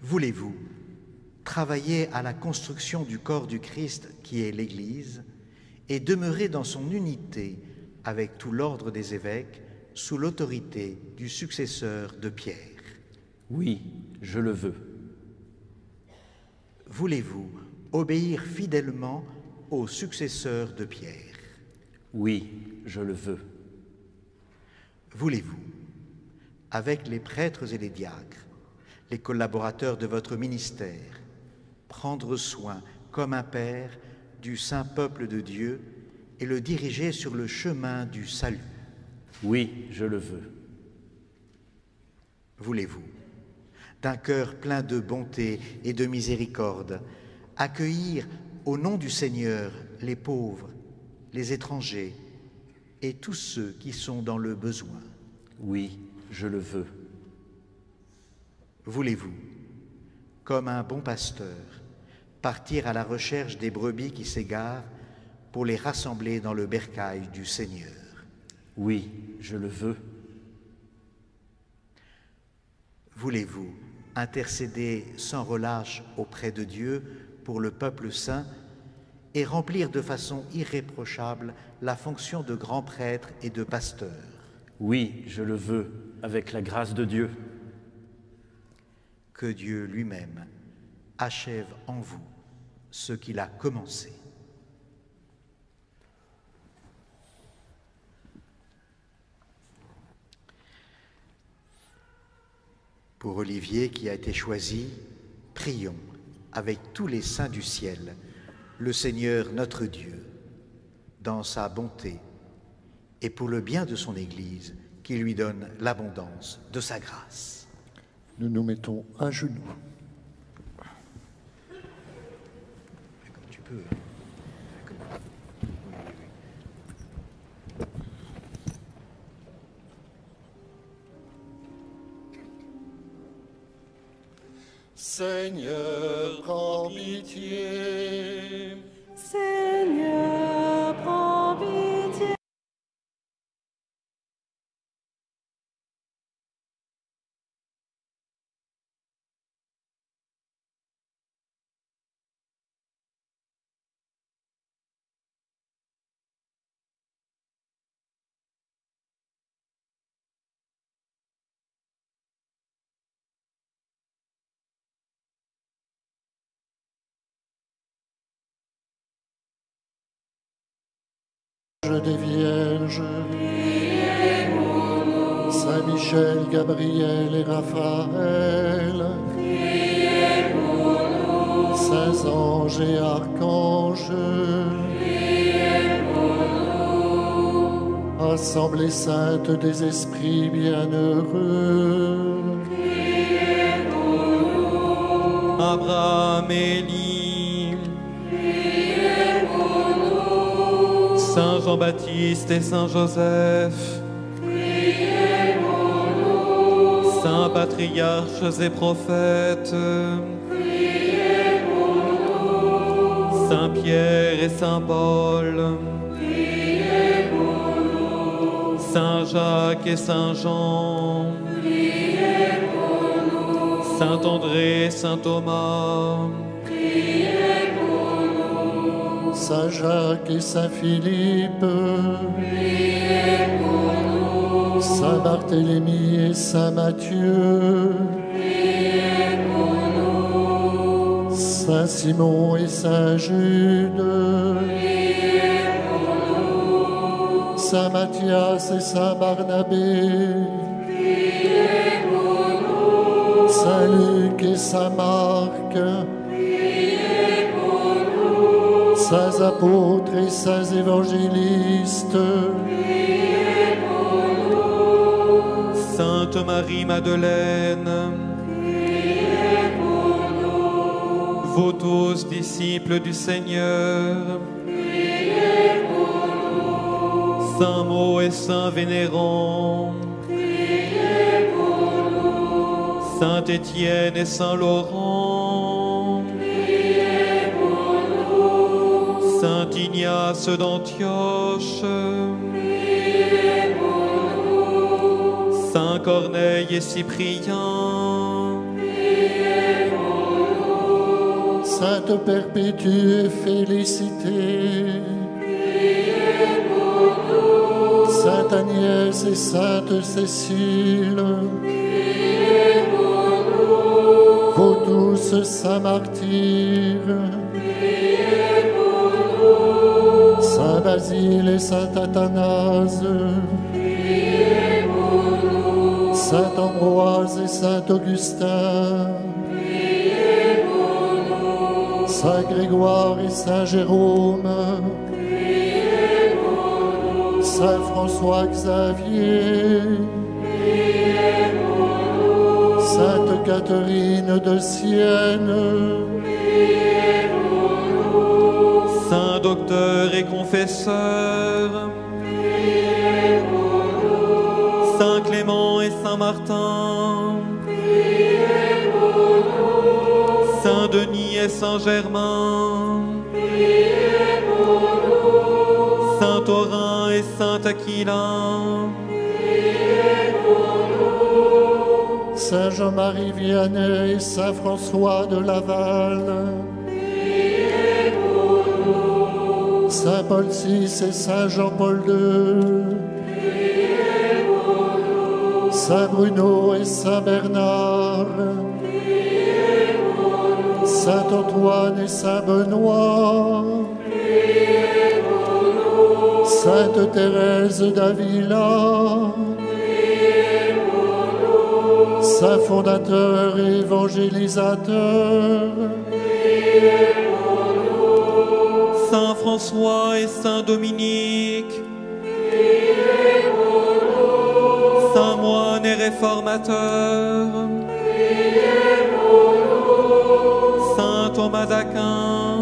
Voulez-vous travailler à la construction du corps du Christ qui est l'Église et demeurer dans son unité avec tout l'ordre des évêques sous l'autorité du successeur de Pierre? Oui, je le veux. Voulez-vous obéir fidèlement au successeur de Pierre? Oui, je le veux. Voulez-vous, avec les prêtres et les diacres, les collaborateurs de votre ministère, prendre soin, comme un père, du saint peuple de Dieu et le diriger sur le chemin du salut? Oui, je le veux. Voulez-vous, d'un cœur plein de bonté et de miséricorde, accueillir au nom du Seigneur les pauvres, les étrangers et tous ceux qui sont dans le besoin Oui, je le veux. Voulez-vous, comme un bon pasteur, partir à la recherche des brebis qui s'égarent pour les rassembler dans le bercail du Seigneur? Oui, je le veux. Voulez-vous intercéder sans relâche auprès de Dieu pour le peuple saint et remplir de façon irréprochable la fonction de grand prêtre et de pasteur Oui, je le veux, avec la grâce de Dieu. Que Dieu lui-même achève en vous ce qu'il a commencé. Pour Olivier qui a été choisi, prions avec tous les saints du ciel, le Seigneur notre Dieu, dans sa bonté et pour le bien de son Église, qui lui donne l'abondance de sa grâce. Nous nous mettons à genoux. Comme tu peux. Seigneur, prends pitié. Seigneur, prends pitié. Des Vierges, Saint Michel, Gabriel et Raphaël, Saints anges et archanges, Assemblée sainte des esprits bienheureux, Abraham, Élie, Saint Jean-Baptiste et Saint Joseph, Saints patriarches et prophètes, Saint Pierre et Saint Paul, Saint Jacques et Saint Jean, Saint André et Saint Thomas, Saint Jacques et Saint Philippe. Saint Barthélemy et Saint Matthieu. Saint Simon et Saint Jude. Saint Matthias et Saint Barnabé. Saint Luc et Saint Marc. Saints apôtres et saints évangélistes. Sainte Marie-Madeleine, vous tous disciples du Seigneur, Saint Maud et Saint Vénérant, Saint Étienne et Saint Laurent, Ignace d'Antioche, Saint Corneille et Cyprien, Sainte Perpétue et Félicité. Sainte Agnès et Sainte Cécile. Vous tous, Saint Martyr. Basile et Saint Athanase. Saint Ambroise et Saint Augustin. Saint Grégoire et Saint Jérôme. Saint François Xavier. Sainte Catherine de Sienne. Docteur et Confesseur, Saint Clément et Saint Martin, Saint Denis et Saint Germain, Saint Orin et Saint Aquilin, Saint Jean-Marie Vianney et Saint François de Laval. Saint Paul VI et Saint Jean-Paul II. Saint Bruno et Saint Bernard. Saint Antoine et Saint Benoît. Sainte Thérèse d'Avila. Saint fondateur et évangélisateur. Saint François et Saint Dominique, Saint moine et réformateur, Saint Thomas d'Aquin,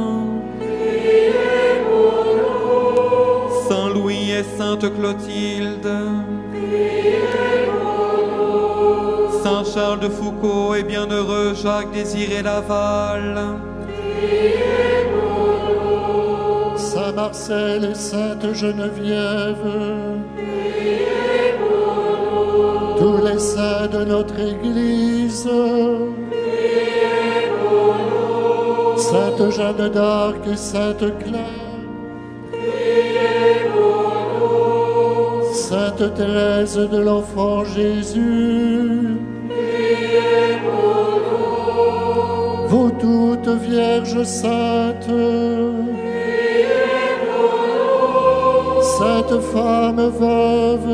Saint Louis et Sainte Clotilde, Saint Charles de Foucault et bienheureux Jacques Désiré Laval. Saint Marcel et Sainte Geneviève. Tous les saints de notre Église. Sainte Jeanne d'Arc et Sainte Claire. Sainte Thérèse de l'Enfant Jésus. Vous toutes vierges saintes. Femme veuve,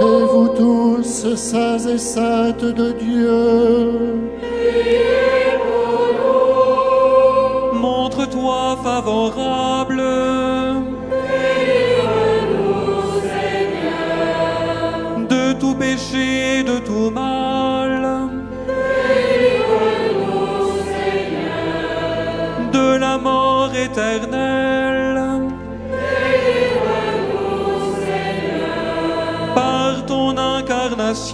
et vous tous, saints et saintes de Dieu, montre-toi favorable. De tout péché, de tout mal.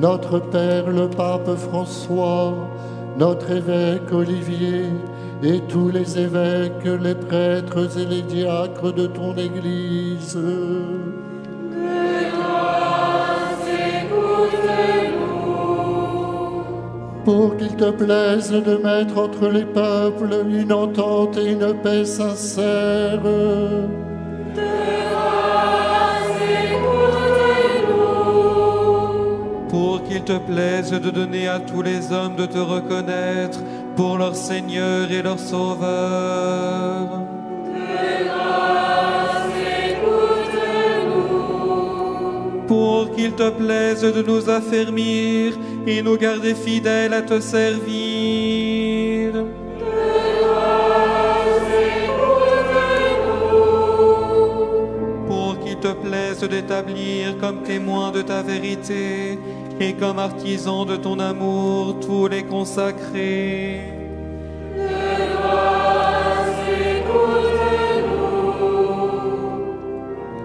notre Père le Pape François, notre évêque Olivier, et tous les évêques, les prêtres et les diacres de ton Église. Pour qu'il te plaise de mettre entre les peuples une entente et une paix sincère. Qu'il te plaise de donner à tous les hommes de te reconnaître pour leur Seigneur et leur Sauveur. Pour qu'il te plaise de nous affermir et nous garder fidèles à te servir. Pour qu'il te plaise d'établir comme témoins de ta vérité et comme artisans de ton amour tous les consacrés.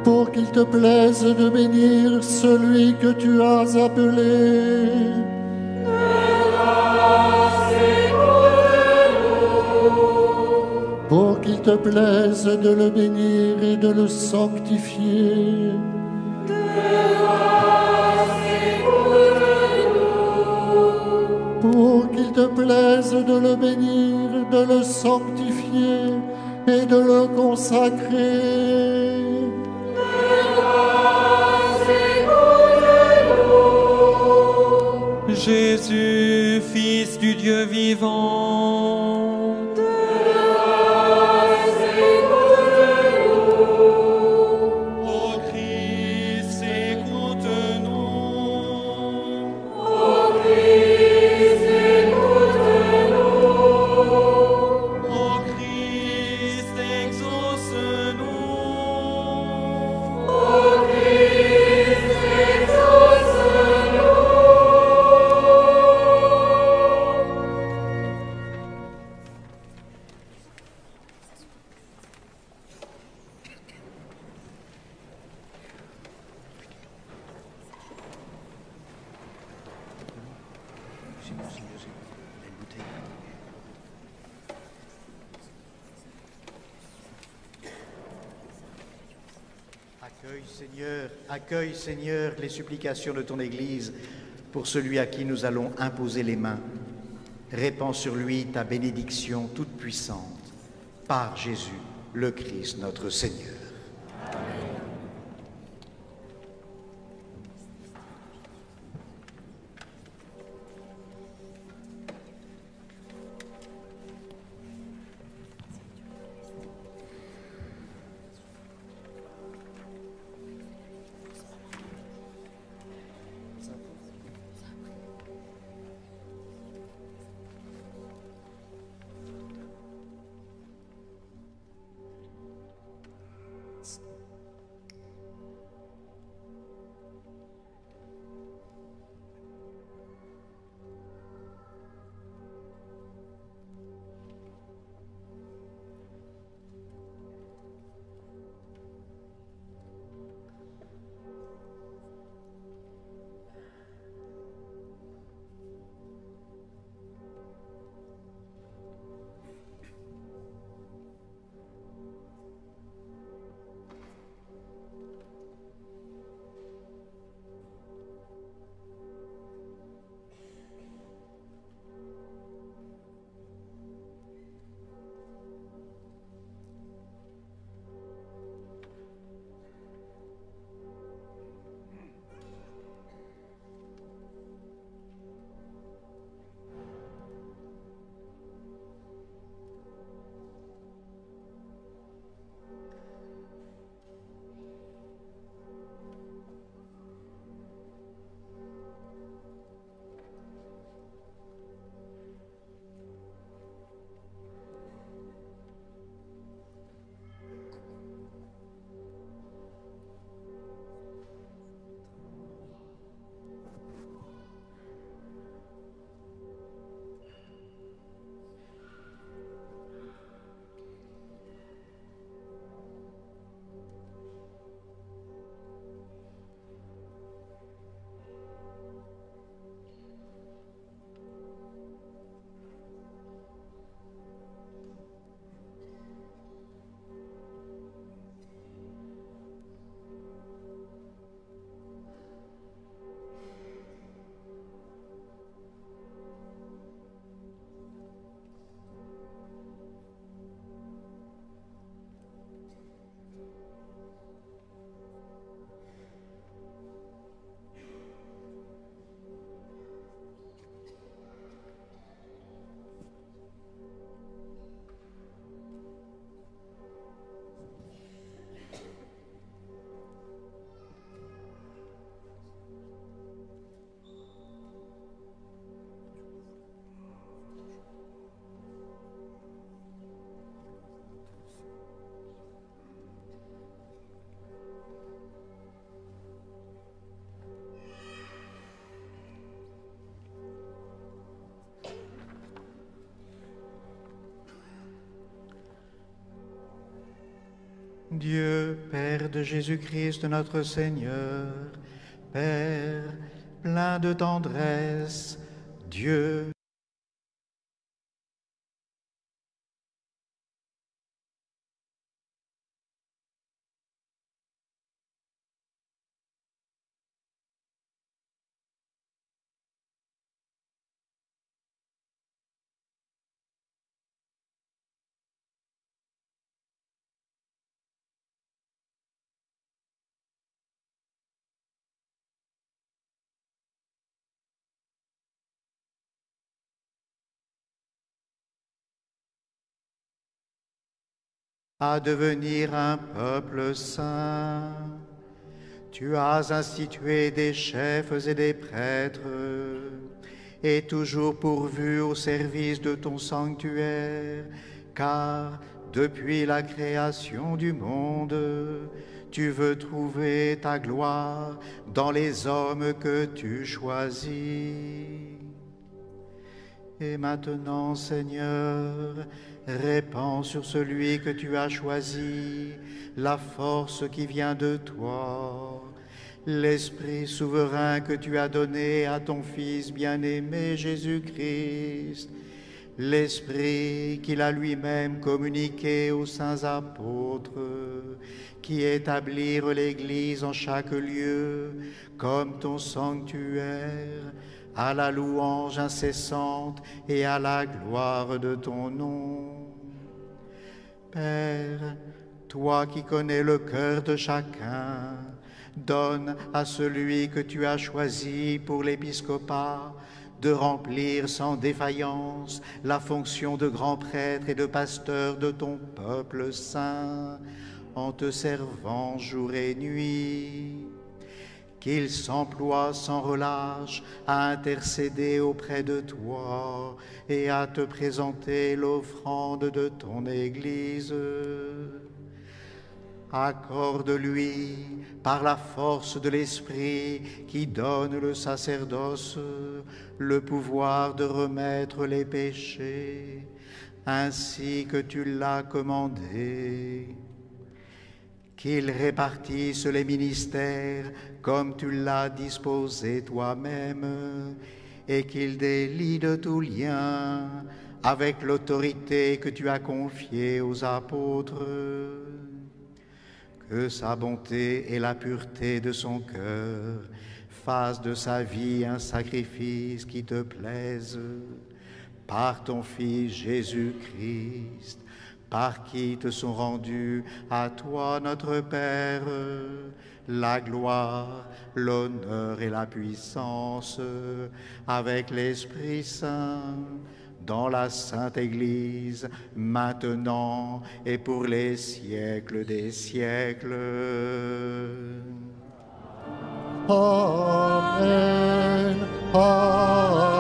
Pour qu'il te plaise de bénir celui que tu as appelé. Pour qu'il te plaise de le bénir et de le sanctifier. Te plaise de le bénir, de le sanctifier et de le consacrer. Jésus, Fils du Dieu vivant. Accueille, Seigneur, les supplications de ton Église pour celui à qui nous allons imposer les mains. Répands sur lui ta bénédiction toute puissante, par Jésus, le Christ, notre Seigneur. Dieu, Père de Jésus-Christ notre Seigneur, Père plein de tendresse, Dieu devenir un peuple saint. Tu as institué des chefs et des prêtres, et toujours pourvu au service de ton sanctuaire, car depuis la création du monde, tu veux trouver ta gloire dans les hommes que tu choisis. Et maintenant, Seigneur, Répands sur celui que tu as choisi la force qui vient de toi, l'Esprit souverain que tu as donné à ton Fils bien-aimé Jésus-Christ, l'Esprit qu'il a lui-même communiqué aux saints apôtres, qui établirent l'Église en chaque lieu comme ton sanctuaire à la louange incessante et à la gloire de ton nom. Père, toi qui connais le cœur de chacun, donne à celui que tu as choisi pour l'épiscopat de remplir sans défaillance la fonction de grand prêtre et de pasteur de ton peuple saint, en te servant jour et nuit qu'il s'emploie sans relâche à intercéder auprès de toi et à te présenter l'offrande de ton Église. Accorde-lui, par la force de l'Esprit qui donne le sacerdoce, le pouvoir de remettre les péchés, ainsi que tu l'as commandé qu'il répartisse les ministères comme tu l'as disposé toi-même, et qu'il délie de tout lien avec l'autorité que tu as confiée aux apôtres. Que sa bonté et la pureté de son cœur fassent de sa vie un sacrifice qui te plaise par ton Fils Jésus-Christ par qui te sont rendus à toi, notre Père, la gloire, l'honneur et la puissance, avec l'Esprit Saint, dans la Sainte Église, maintenant et pour les siècles des siècles. Amen. Amen.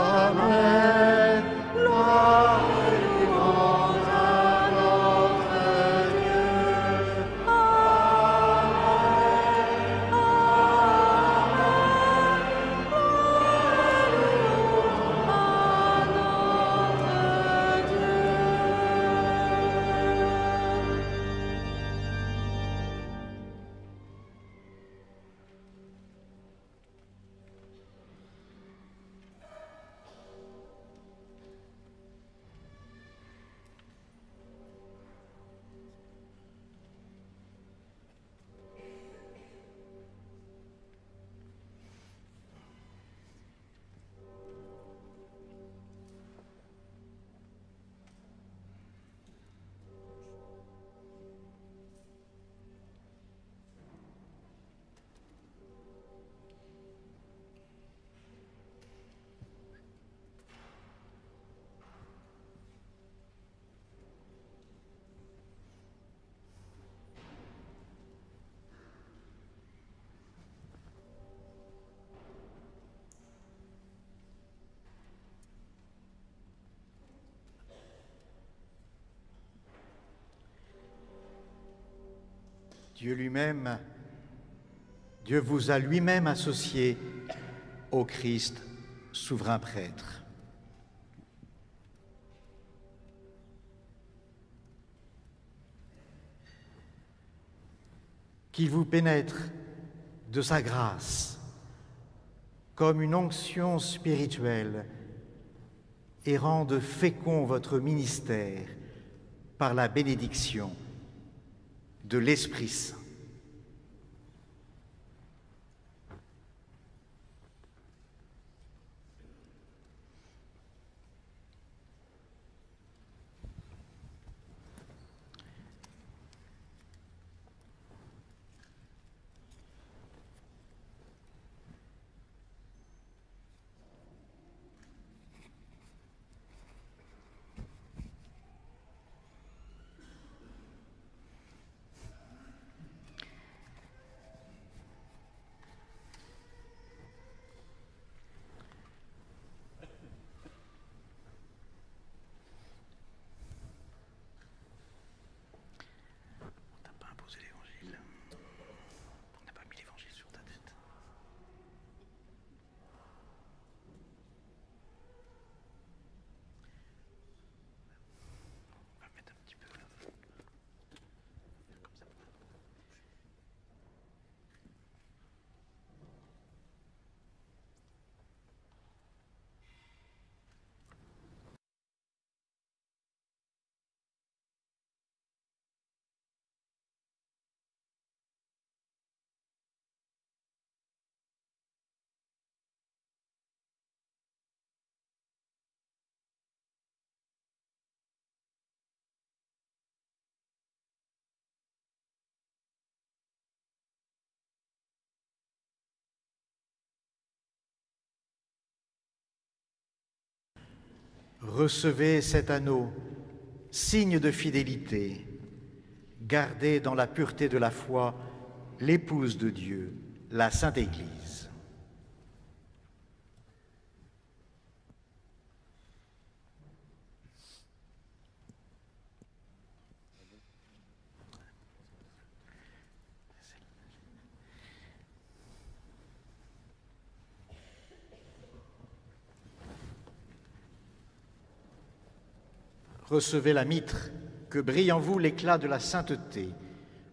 Dieu lui-même, Dieu vous a lui-même associé au Christ, souverain prêtre. qu'il vous pénètre de sa grâce comme une onction spirituelle et rende fécond votre ministère par la bénédiction de l'Esprit Saint. Recevez cet anneau, signe de fidélité. Gardez dans la pureté de la foi l'épouse de Dieu, la Sainte Église. Recevez la mitre, que brille en vous l'éclat de la sainteté,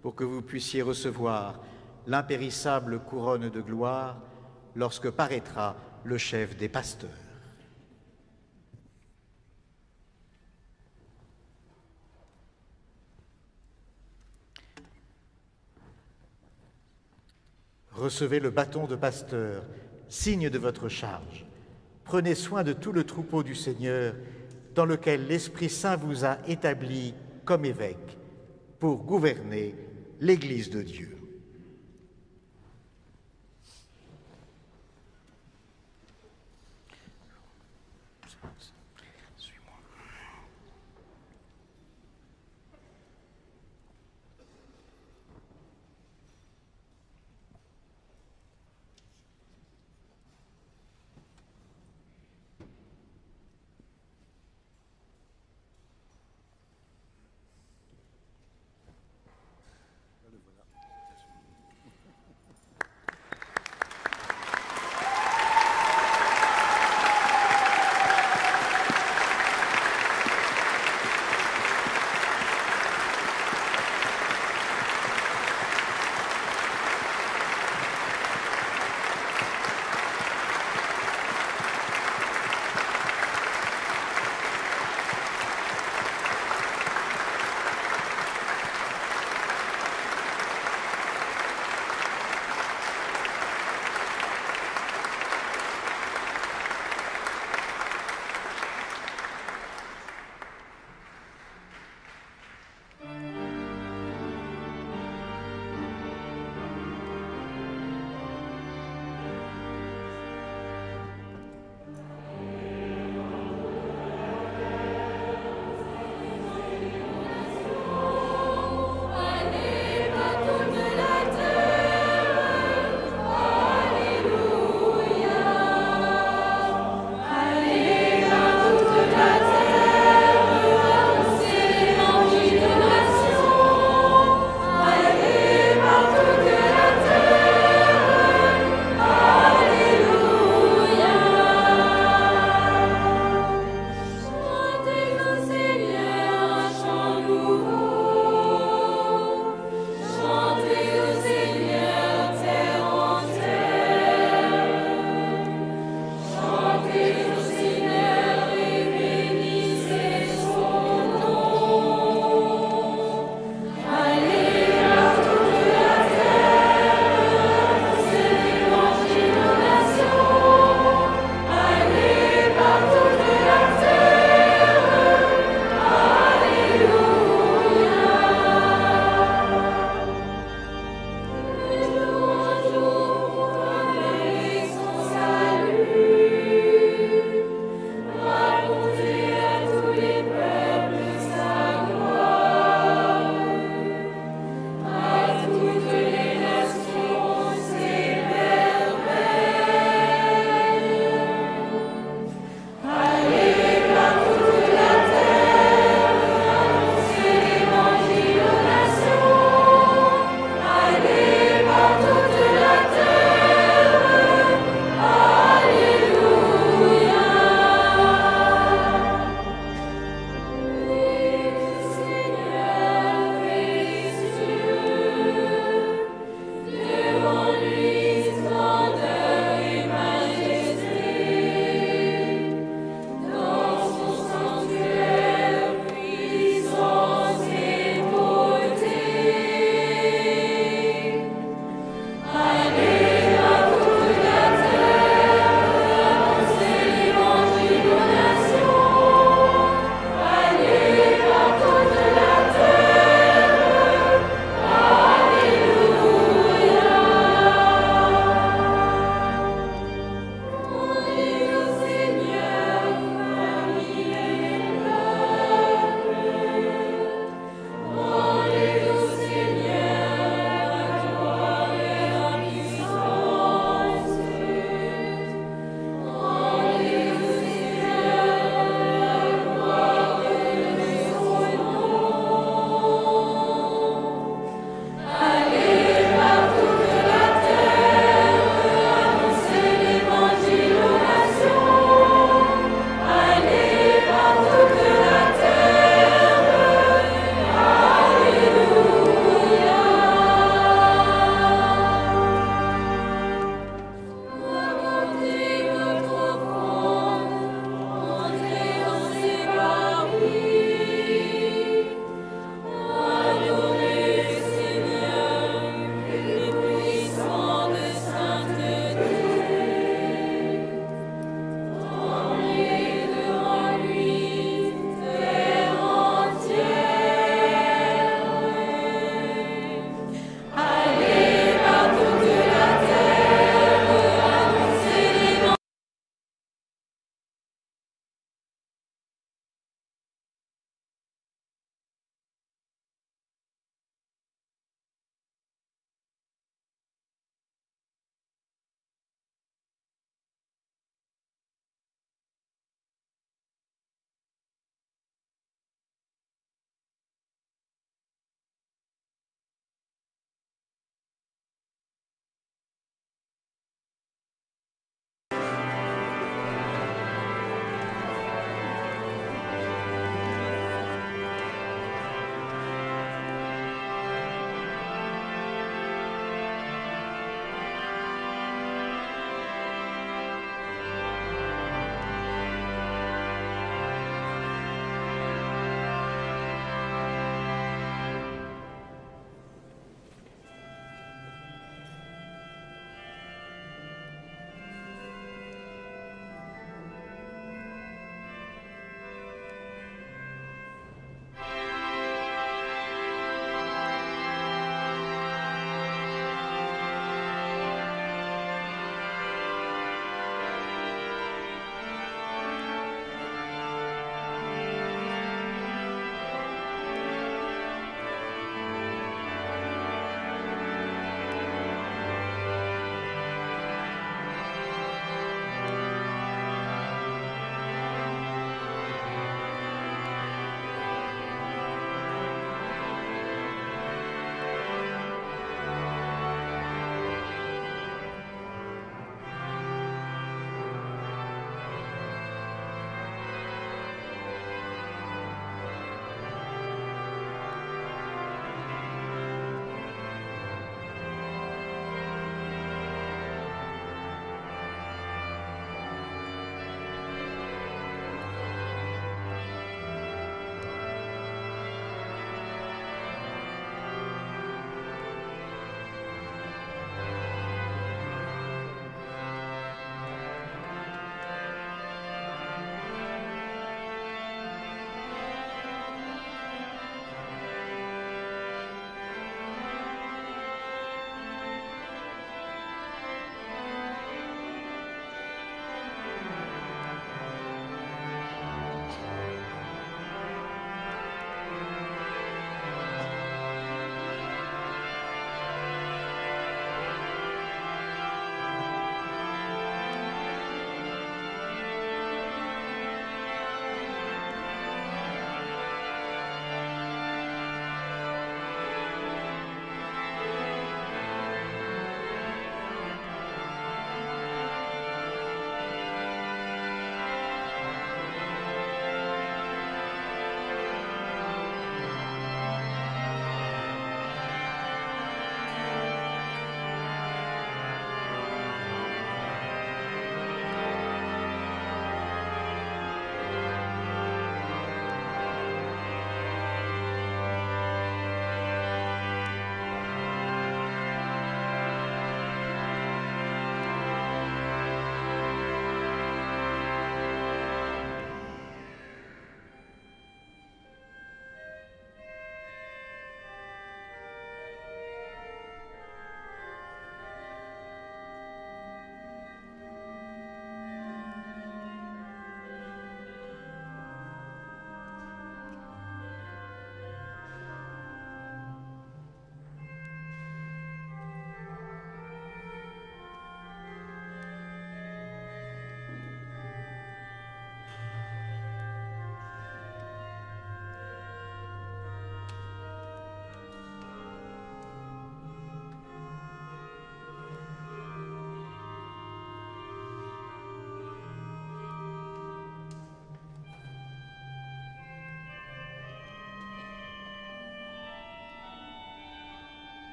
pour que vous puissiez recevoir l'impérissable couronne de gloire lorsque paraîtra le chef des pasteurs. Recevez le bâton de pasteur, signe de votre charge. Prenez soin de tout le troupeau du Seigneur dans lequel l'Esprit Saint vous a établi comme évêque pour gouverner l'Église de Dieu.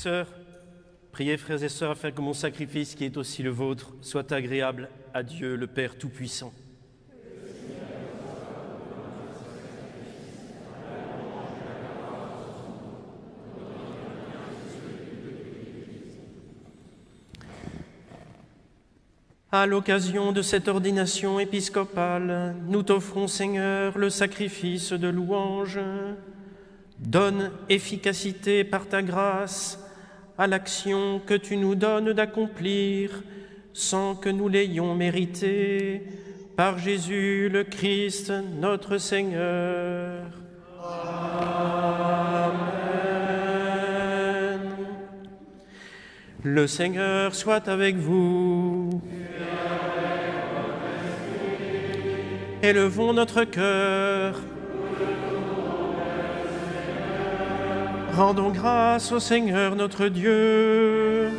Sœurs, priez frères et sœurs afin que mon sacrifice, qui est aussi le vôtre, soit agréable à Dieu le Père Tout-Puissant. À l'occasion de cette ordination épiscopale, nous t'offrons, Seigneur, le sacrifice de louange. Donne efficacité par ta grâce à l'action que tu nous donnes d'accomplir sans que nous l'ayons mérité, par Jésus le Christ, notre Seigneur. Amen. Le Seigneur soit avec vous. Élevons notre cœur. Rendons grâce au Seigneur notre Dieu.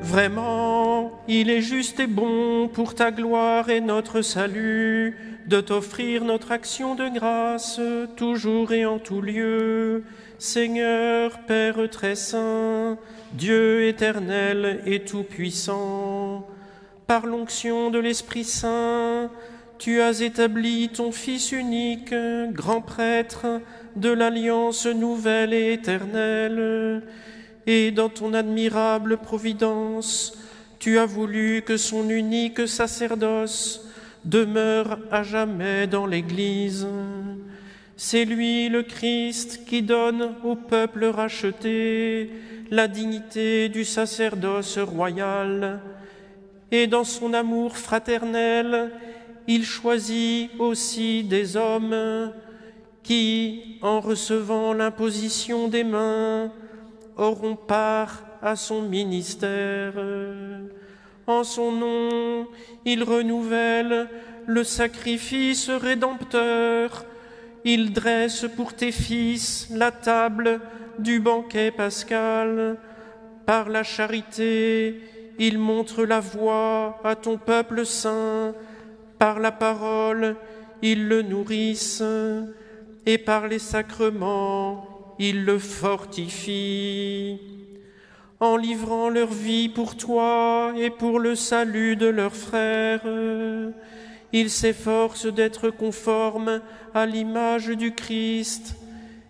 Vraiment, il est juste et bon pour ta gloire et notre salut de t'offrir notre action de grâce toujours et en tout lieu. Seigneur, Père très saint, Dieu éternel et tout-puissant, par l'onction de l'Esprit Saint, tu as établi ton Fils unique, grand prêtre de l'alliance nouvelle et éternelle, et dans ton admirable providence, tu as voulu que son unique sacerdoce demeure à jamais dans l'Église. C'est lui le Christ qui donne au peuple racheté la dignité du sacerdoce royal, et dans son amour fraternel, il choisit aussi des hommes qui, en recevant l'imposition des mains, auront part à son ministère. En son nom, il renouvelle le sacrifice rédempteur. Il dresse pour tes fils la table du banquet pascal. Par la charité, il montre la voie à ton peuple saint. Par la parole, ils le nourrissent. Et par les sacrements, ils le fortifient. En livrant leur vie pour toi et pour le salut de leurs frères, ils s'efforcent d'être conformes à l'image du Christ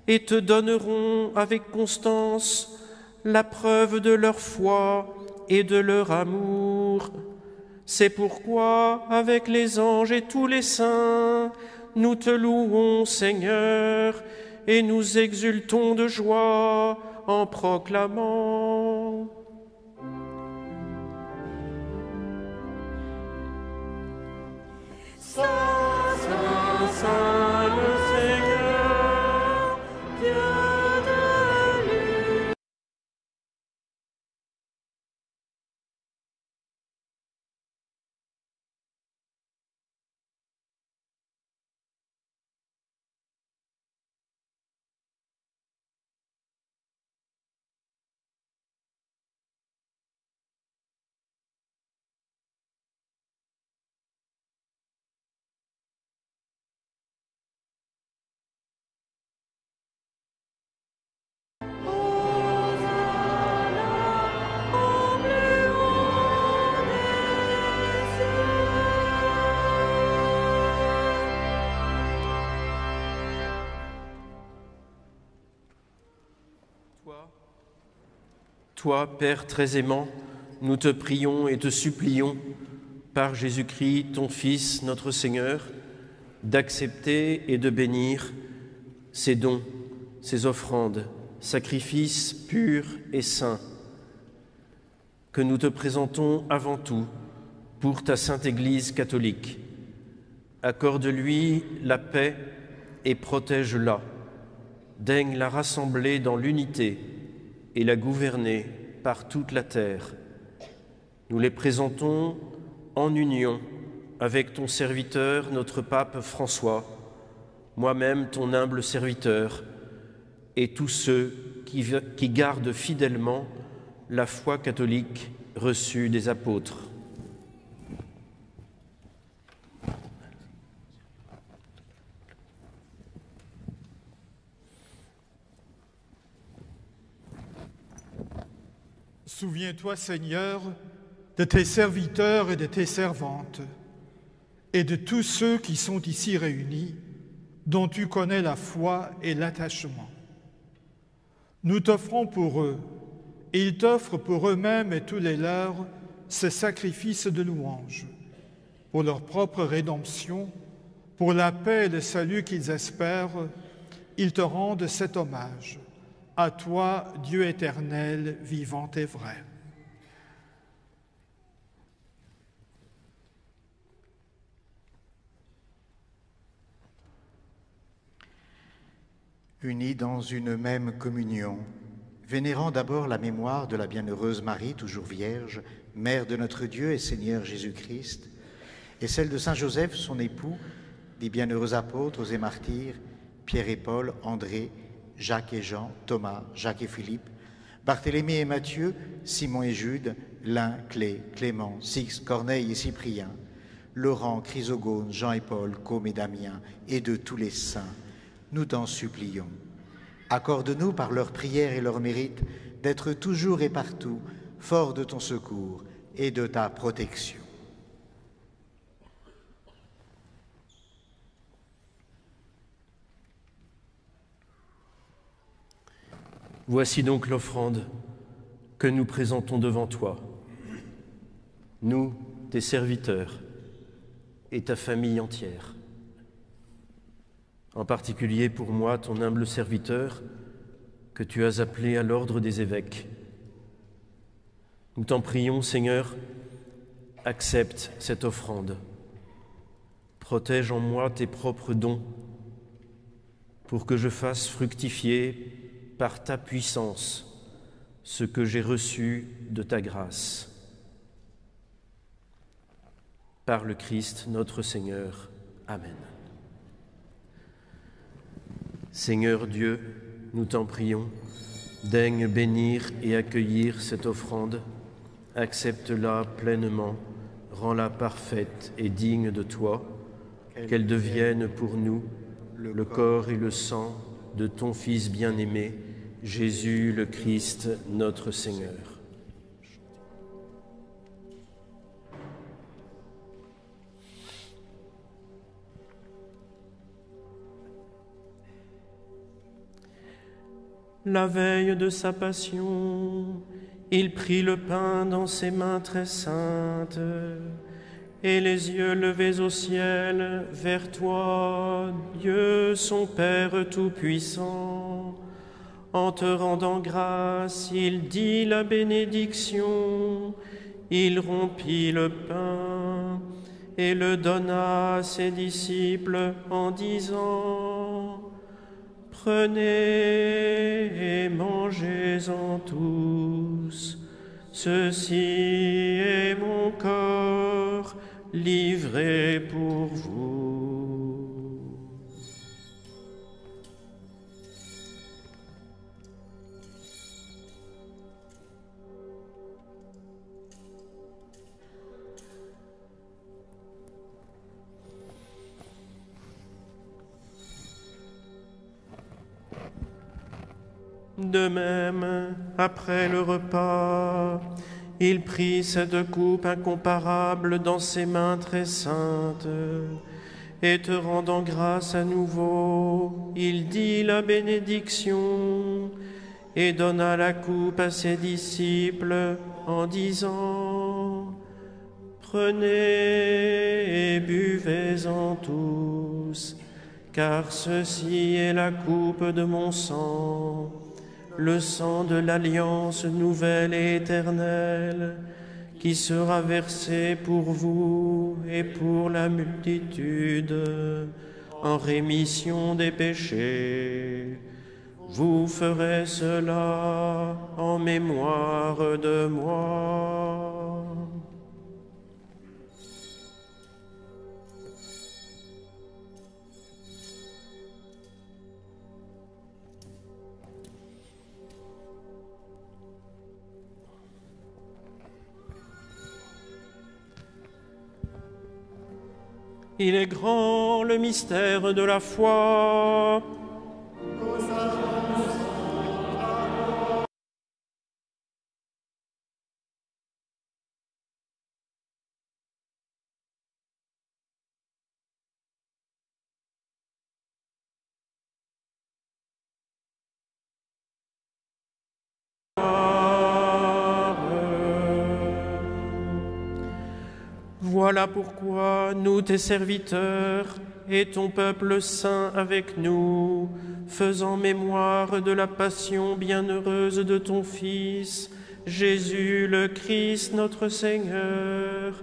et te donneront avec constance la preuve de leur foi et de leur amour. C'est pourquoi, avec les anges et tous les saints, nous te louons, Seigneur, et nous exultons de joie en proclamant. Toi, Père très aimant, nous te prions et te supplions, par Jésus-Christ, ton Fils, notre Seigneur, d'accepter et de bénir ces dons, ces offrandes, sacrifices purs et saints, que nous te présentons avant tout pour ta Sainte Église catholique. Accorde-lui la paix et protège-la. Daigne la rassembler dans l'unité et la gouverner par toute la terre. Nous les présentons en union avec ton serviteur, notre pape François, moi-même ton humble serviteur, et tous ceux qui, gardent fidèlement la foi catholique reçue des apôtres. Souviens-toi, Seigneur, de tes serviteurs et de tes servantes, et de tous ceux qui sont ici réunis, dont tu connais la foi et l'attachement. Nous t'offrons pour eux, et ils t'offrent pour eux-mêmes et tous les leurs ce sacrifice de louange, pour leur propre rédemption, pour la paix et le salut qu'ils espèrent, ils te rendent cet hommage. À toi, Dieu éternel, vivant et vrai. Unis dans une même communion, vénérant d'abord la mémoire de la bienheureuse Marie, toujours vierge, Mère de notre Dieu et Seigneur Jésus-Christ, et celle de Saint Joseph, son époux, des bienheureux apôtres et martyrs, Pierre et Paul, André, Jacques et Jean, Thomas, Jacques et Philippe, Barthélemy et Matthieu, Simon et Jude, Lin, Clé, Clément, Six, Corneille et Cyprien, Laurent, Chrysogone, Jean et Paul, Com et Damien, et de tous les saints, nous t'en supplions. Accorde-nous par leurs prières et leurs mérites d'être toujours et partout forts de ton secours et de ta protection. Voici donc l'offrande que nous présentons devant toi, nous, tes serviteurs, et ta famille entière. En particulier pour moi, ton humble serviteur, que tu as appelé à l'ordre des évêques. Nous t'en prions, Seigneur, accepte cette offrande. Protège en moi tes propres dons pour que je fasse fructifier par ta puissance ce que j'ai reçu de ta grâce. Par le Christ notre Seigneur. Amen. Seigneur Dieu, nous t'en prions, daigne bénir et accueillir cette offrande, accepte-la pleinement, rends-la parfaite et digne de toi, qu'elle devienne pour nous le corps et le sang de ton Fils bien-aimé, Jésus le Christ, notre Seigneur. La veille de sa passion, il prit le pain dans ses mains très saintes et les yeux levés au ciel vers toi, Dieu son Père Tout-Puissant. En te rendant grâce, il dit la bénédiction, il rompit le pain et le donna à ses disciples en disant, Prenez et mangez-en tous, ceci est mon corps livré pour vous. De même, après le repas, il prit cette coupe incomparable dans ses mains très saintes, et te rendant grâce à nouveau, il dit la bénédiction, et donna la coupe à ses disciples en disant, Prenez et buvez-en tous, car ceci est la coupe de mon sang le sang de l'alliance nouvelle et éternelle qui sera versé pour vous et pour la multitude en rémission des péchés. Vous ferez cela en mémoire de moi. Il est grand le mystère de la foi. Voilà pourquoi nous, tes serviteurs, et ton peuple saint avec nous, faisant mémoire de la passion bienheureuse de ton Fils, Jésus le Christ notre Seigneur,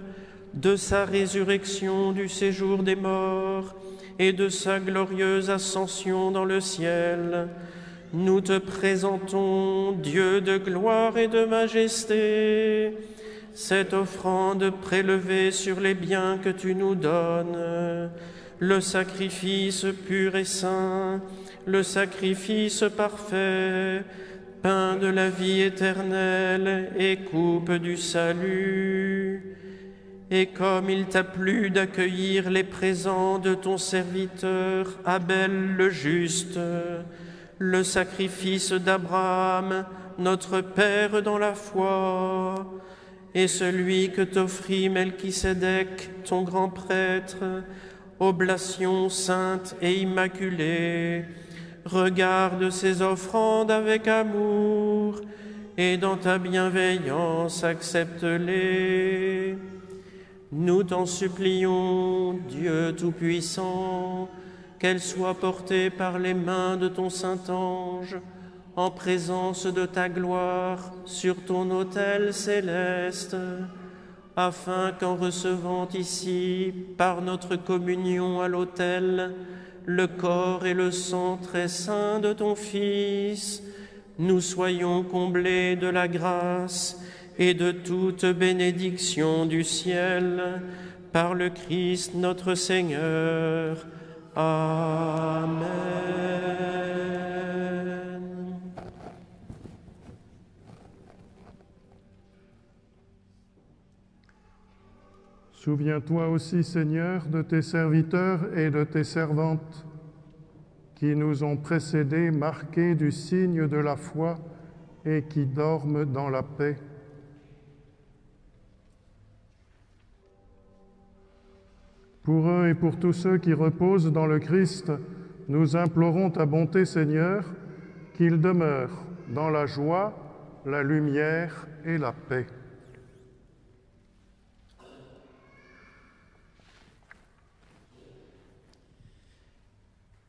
de sa résurrection du séjour des morts et de sa glorieuse ascension dans le ciel, nous te présentons, Dieu de gloire et de majesté, cette offrande prélevée sur les biens que tu nous donnes, le sacrifice pur et saint, le sacrifice parfait, pain de la vie éternelle et coupe du salut. Et comme il t'a plu d'accueillir les présents de ton serviteur Abel le juste, le sacrifice d'Abraham, notre Père dans la foi, et celui que t'offrit Melchisédek, ton grand prêtre, oblation sainte et immaculée, regarde ces offrandes avec amour, et dans ta bienveillance accepte-les. Nous t'en supplions, Dieu Tout-Puissant, qu'elles soient portées par les mains de ton Saint-Ange, en présence de ta gloire sur ton autel céleste, afin qu'en recevant ici, par notre communion à l'autel, le corps et le sang très saint de ton Fils, nous soyons comblés de la grâce et de toute bénédiction du ciel, par le Christ notre Seigneur. Amen. Souviens-toi aussi, Seigneur, de tes serviteurs et de tes servantes qui nous ont précédés, marqués du signe de la foi et qui dorment dans la paix. Pour eux et pour tous ceux qui reposent dans le Christ, nous implorons ta bonté, Seigneur, qu'ils demeurent dans la joie, la lumière et la paix.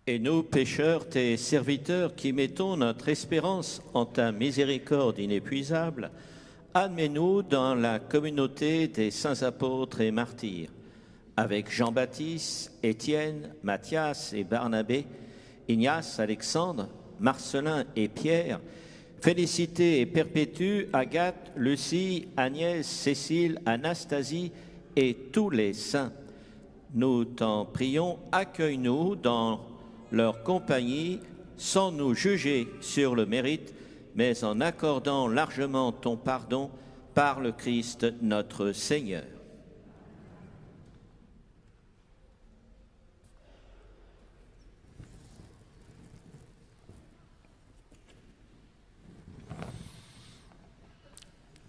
Et nous, pécheurs, tes serviteurs, qui mettons notre espérance en ta miséricorde inépuisable, admets-nous dans la communauté des saints apôtres et martyrs, avec Jean-Baptiste, Étienne, Matthias et Barnabé, Ignace, Alexandre, Marcelin et Pierre, Félicité et Perpétue, Agathe, Lucie, Agnès, Cécile, Anastasie et tous les saints. Nous t'en prions, accueille-nous dans leur compagnie sans nous juger sur le mérite, mais en accordant largement ton pardon par le Christ notre Seigneur.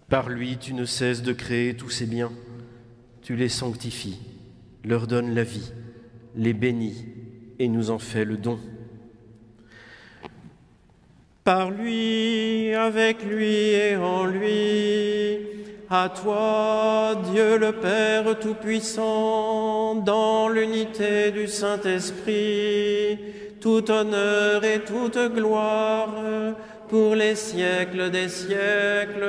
Par lui, tu ne cesses de créer tous ces biens. Tu les sanctifies, leur donnes la vie, les bénis et nous en fais le don. Par lui, avec lui et en lui, à toi, Dieu le Père Tout-Puissant, dans l'unité du Saint-Esprit, tout honneur et toute gloire pour les siècles des siècles.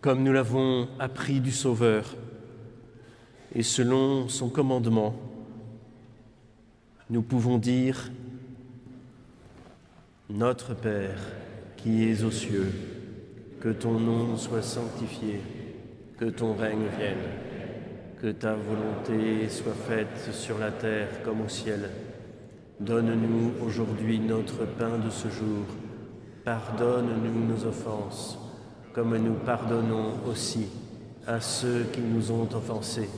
Comme nous l'avons appris du Sauveur, et selon son commandement, nous pouvons dire, Notre Père qui es aux cieux, que ton nom soit sanctifié, que ton règne vienne, que ta volonté soit faite sur la terre comme au ciel. Donne-nous aujourd'hui notre pain de ce jour. Pardonne-nous nos offenses, comme nous pardonnons aussi à ceux qui nous ont offensés.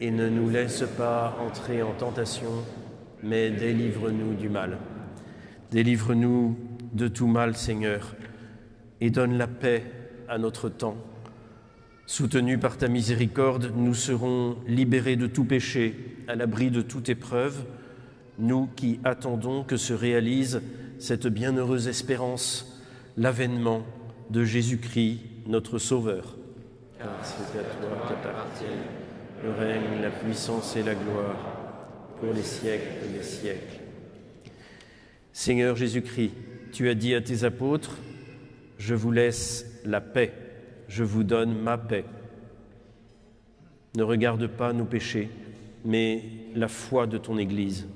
Et ne nous laisse pas entrer en tentation, mais délivre-nous du mal. Délivre-nous de tout mal, Seigneur, et donne la paix à notre temps. Soutenus par ta miséricorde, nous serons libérés de tout péché, à l'abri de toute épreuve, nous qui attendons que se réalise cette bienheureuse espérance, l'avènement de Jésus-Christ, notre Sauveur. Car c'est à toi qu'appartiennent le règne, la puissance et la gloire pour les siècles des siècles. Seigneur Jésus-Christ, tu as dit à tes apôtres, je vous laisse la paix, je vous donne ma paix. Ne regarde pas nos péchés, mais la foi de ton Église.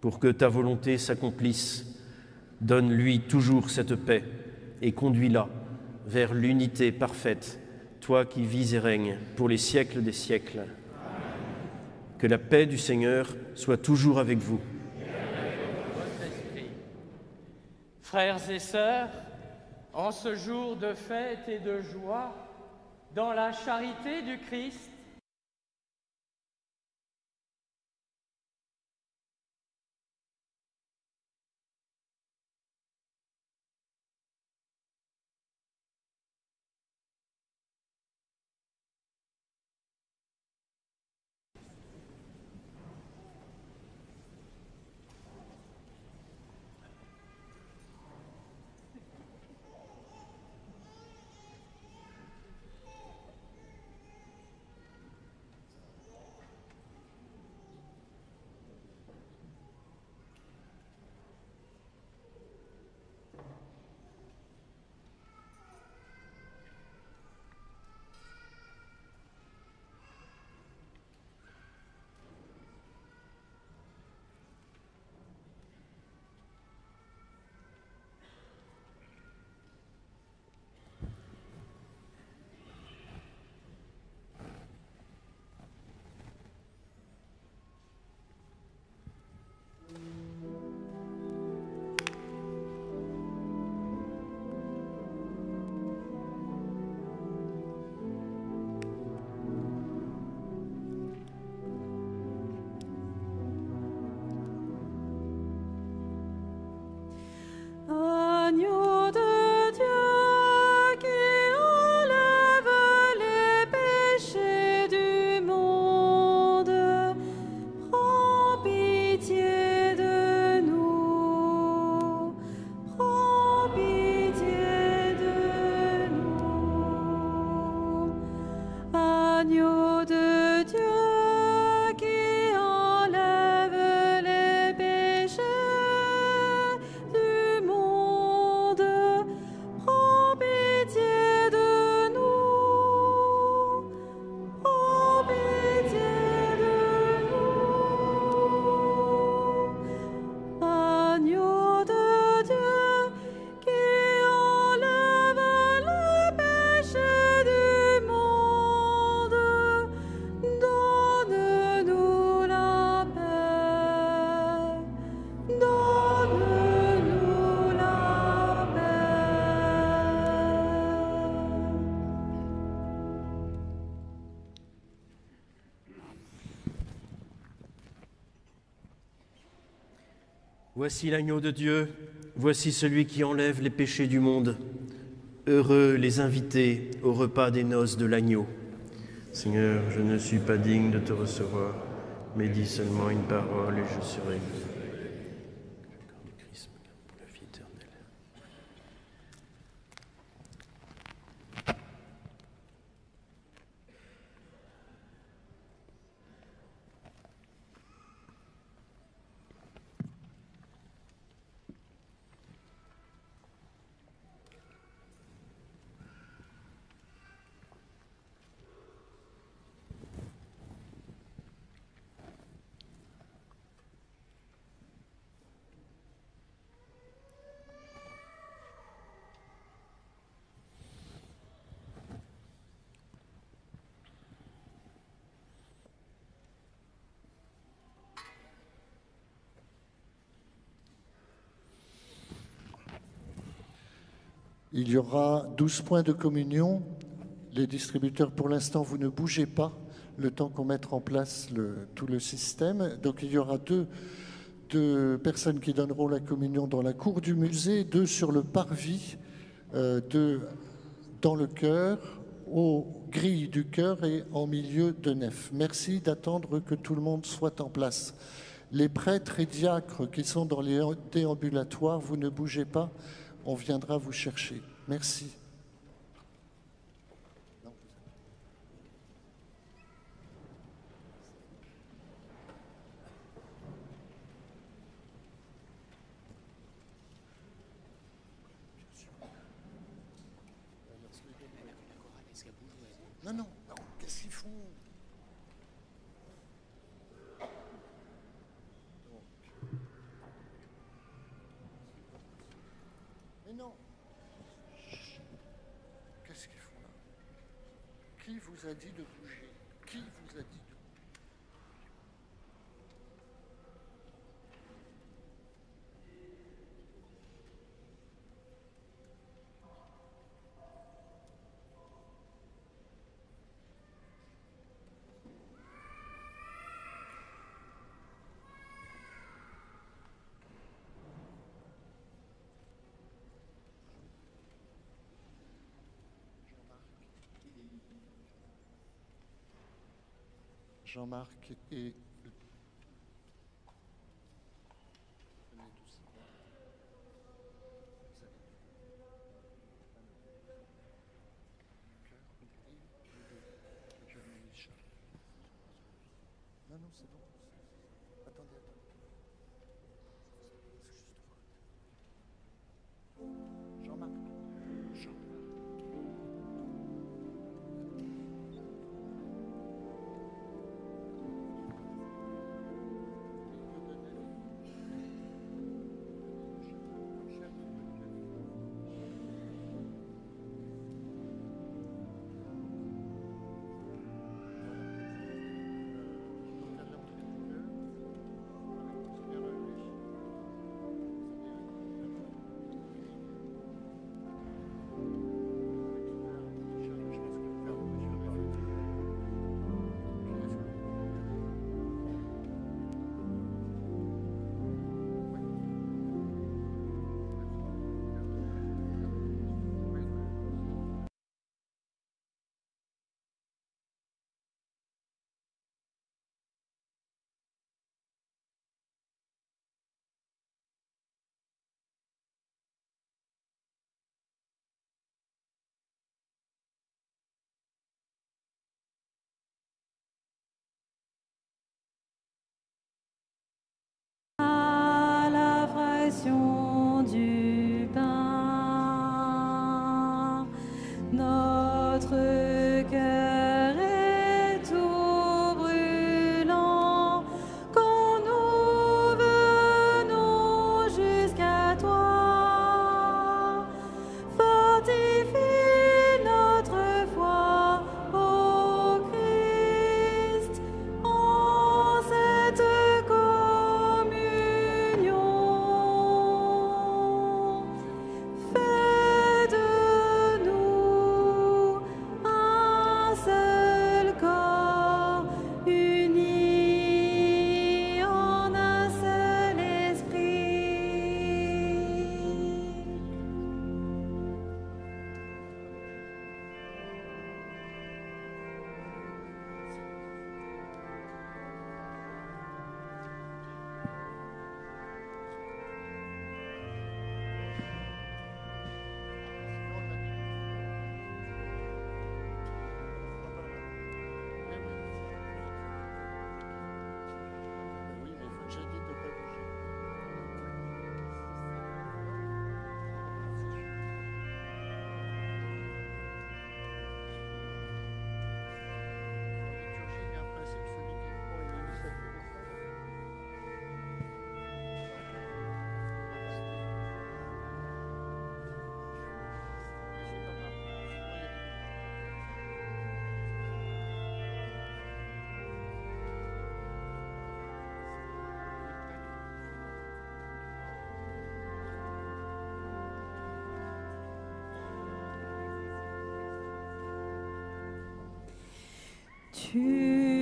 Pour que ta volonté s'accomplisse, donne-lui toujours cette paix et conduis-la vers l'unité parfaite, toi qui vis et règnes pour les siècles des siècles. Que la paix du Seigneur soit toujours avec vous. Frères et sœurs, en ce jour de fête et de joie, dans la charité du Christ, Voici l'agneau de Dieu, voici celui qui enlève les péchés du monde. Heureux les invités au repas des noces de l'agneau. Seigneur, je ne suis pas digne de te recevoir, mais dis seulement une parole et je serai. Aura 12 points de communion. Les distributeurs, pour l'instant, vous ne bougez pas le temps qu'on mette en place tout le système. Donc il y aura deux, deux personnes qui donneront la communion dans la cour du musée, deux sur le parvis, euh, deux dans le chœur, aux grilles du chœur et en milieu de nef. Merci d'attendre que tout le monde soit en place. Les prêtres et diacres qui sont dans les déambulatoires, vous ne bougez pas, on viendra vous chercher. Merci. Non, non, non, qu'est-ce qu'ils font Mais non Chut. Qu'est-ce qu'ils font là Qui vous a dit de bouger Qui vous a dit de Jean-Marc et Tu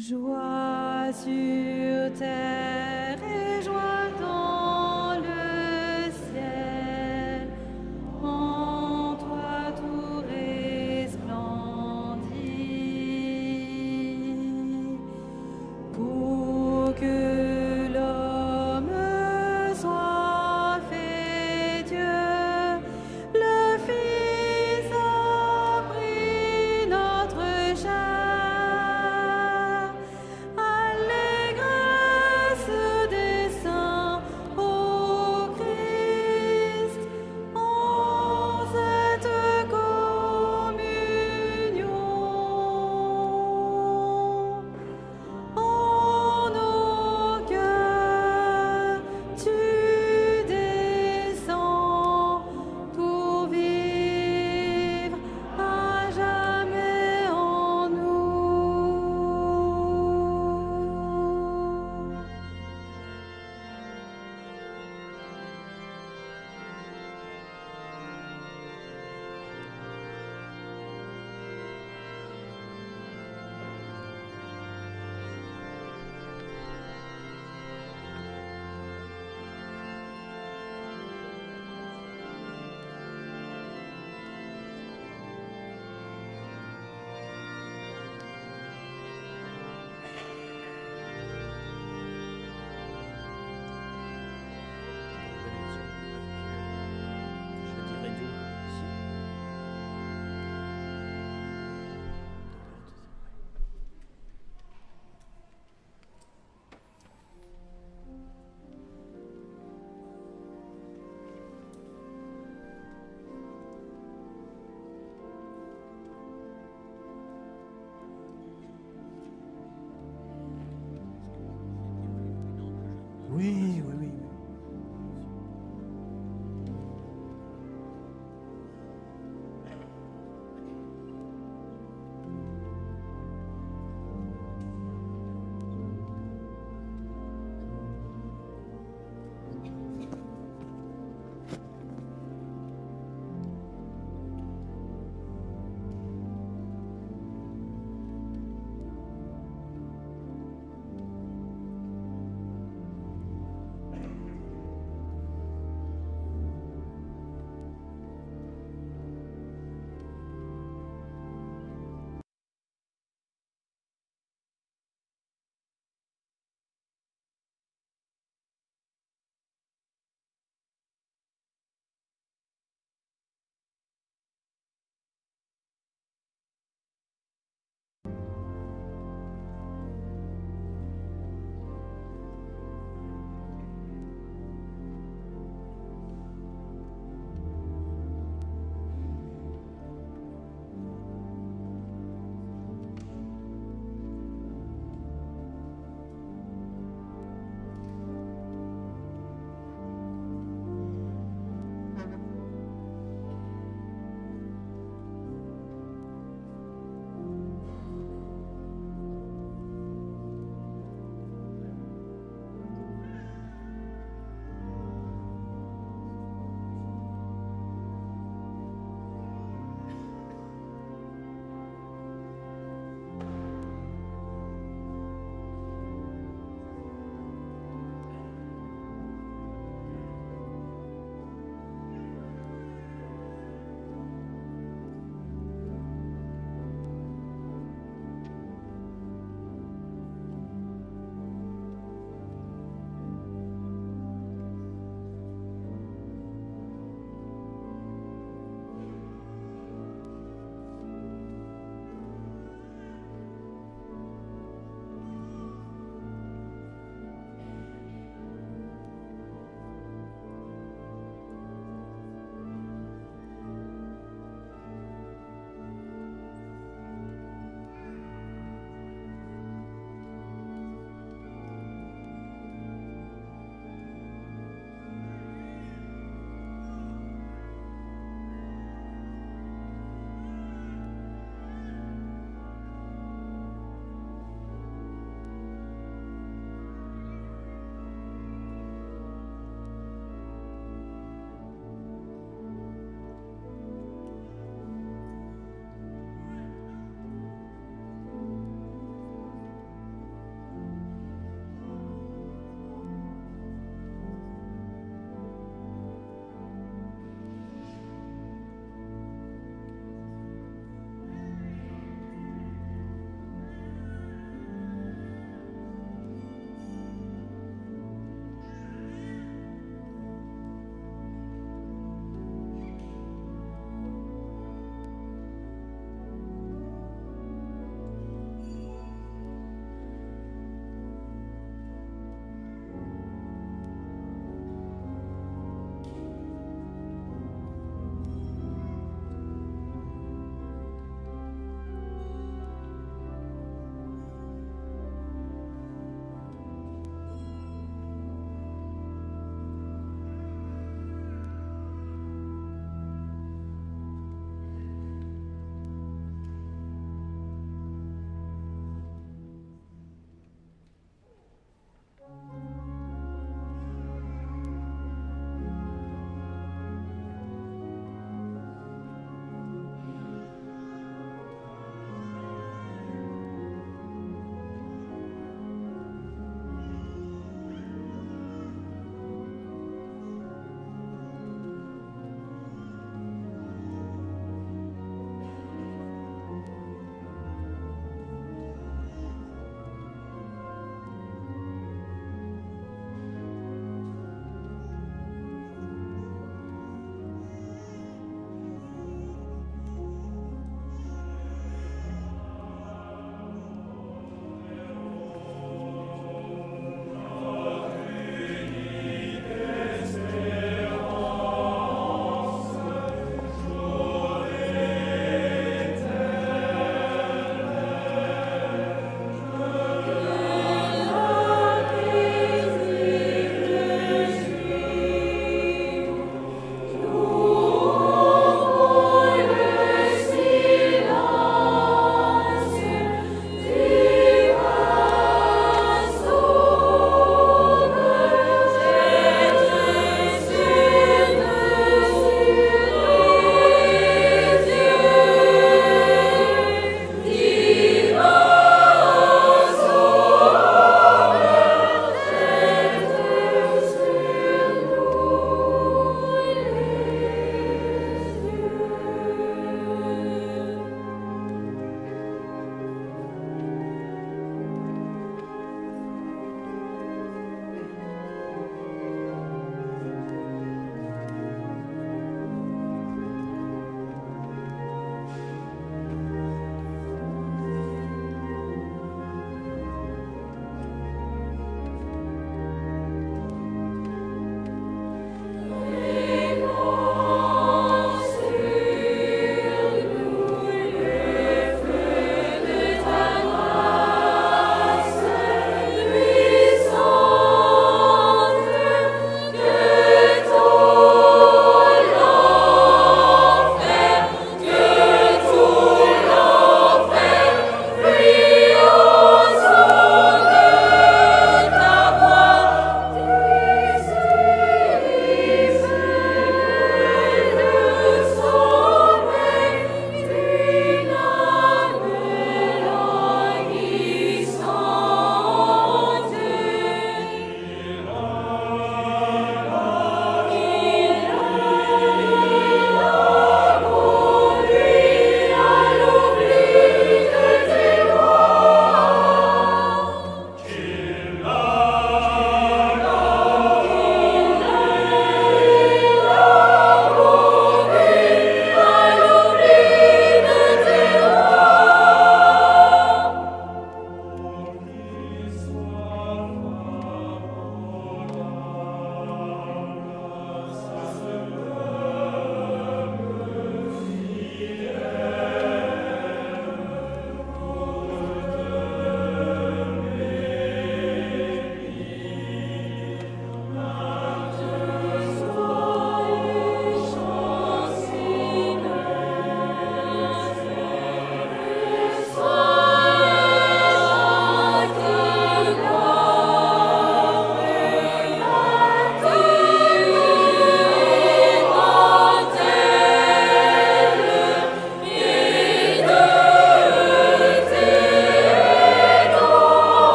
Joie sur terre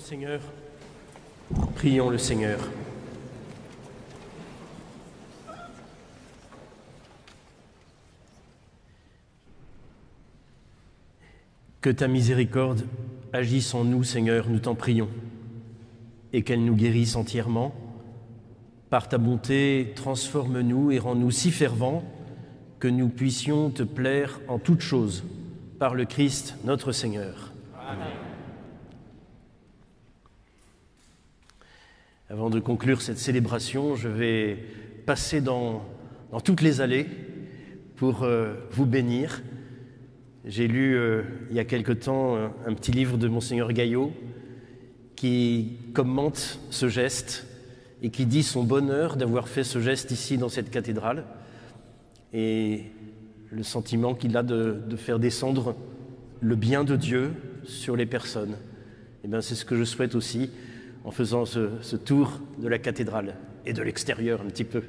Seigneur. Prions le Seigneur. Que ta miséricorde agisse en nous, Seigneur, nous t'en prions, et qu'elle nous guérisse entièrement. Par ta bonté, transforme-nous et rends-nous si fervents que nous puissions te plaire en toutes choses, par le Christ notre Seigneur. Amen. Avant de conclure cette célébration, je vais passer dans, toutes les allées pour euh, vous bénir. J'ai lu euh, il y a quelque temps un, un, petit livre de Monseigneur Gaillot qui commente ce geste et qui dit son bonheur d'avoir fait ce geste ici dans cette cathédrale et le sentiment qu'il a de, faire descendre le bien de Dieu sur les personnes. Et bien c'est ce que je souhaite aussi en faisant ce, tour de la cathédrale et de l'extérieur un petit peu.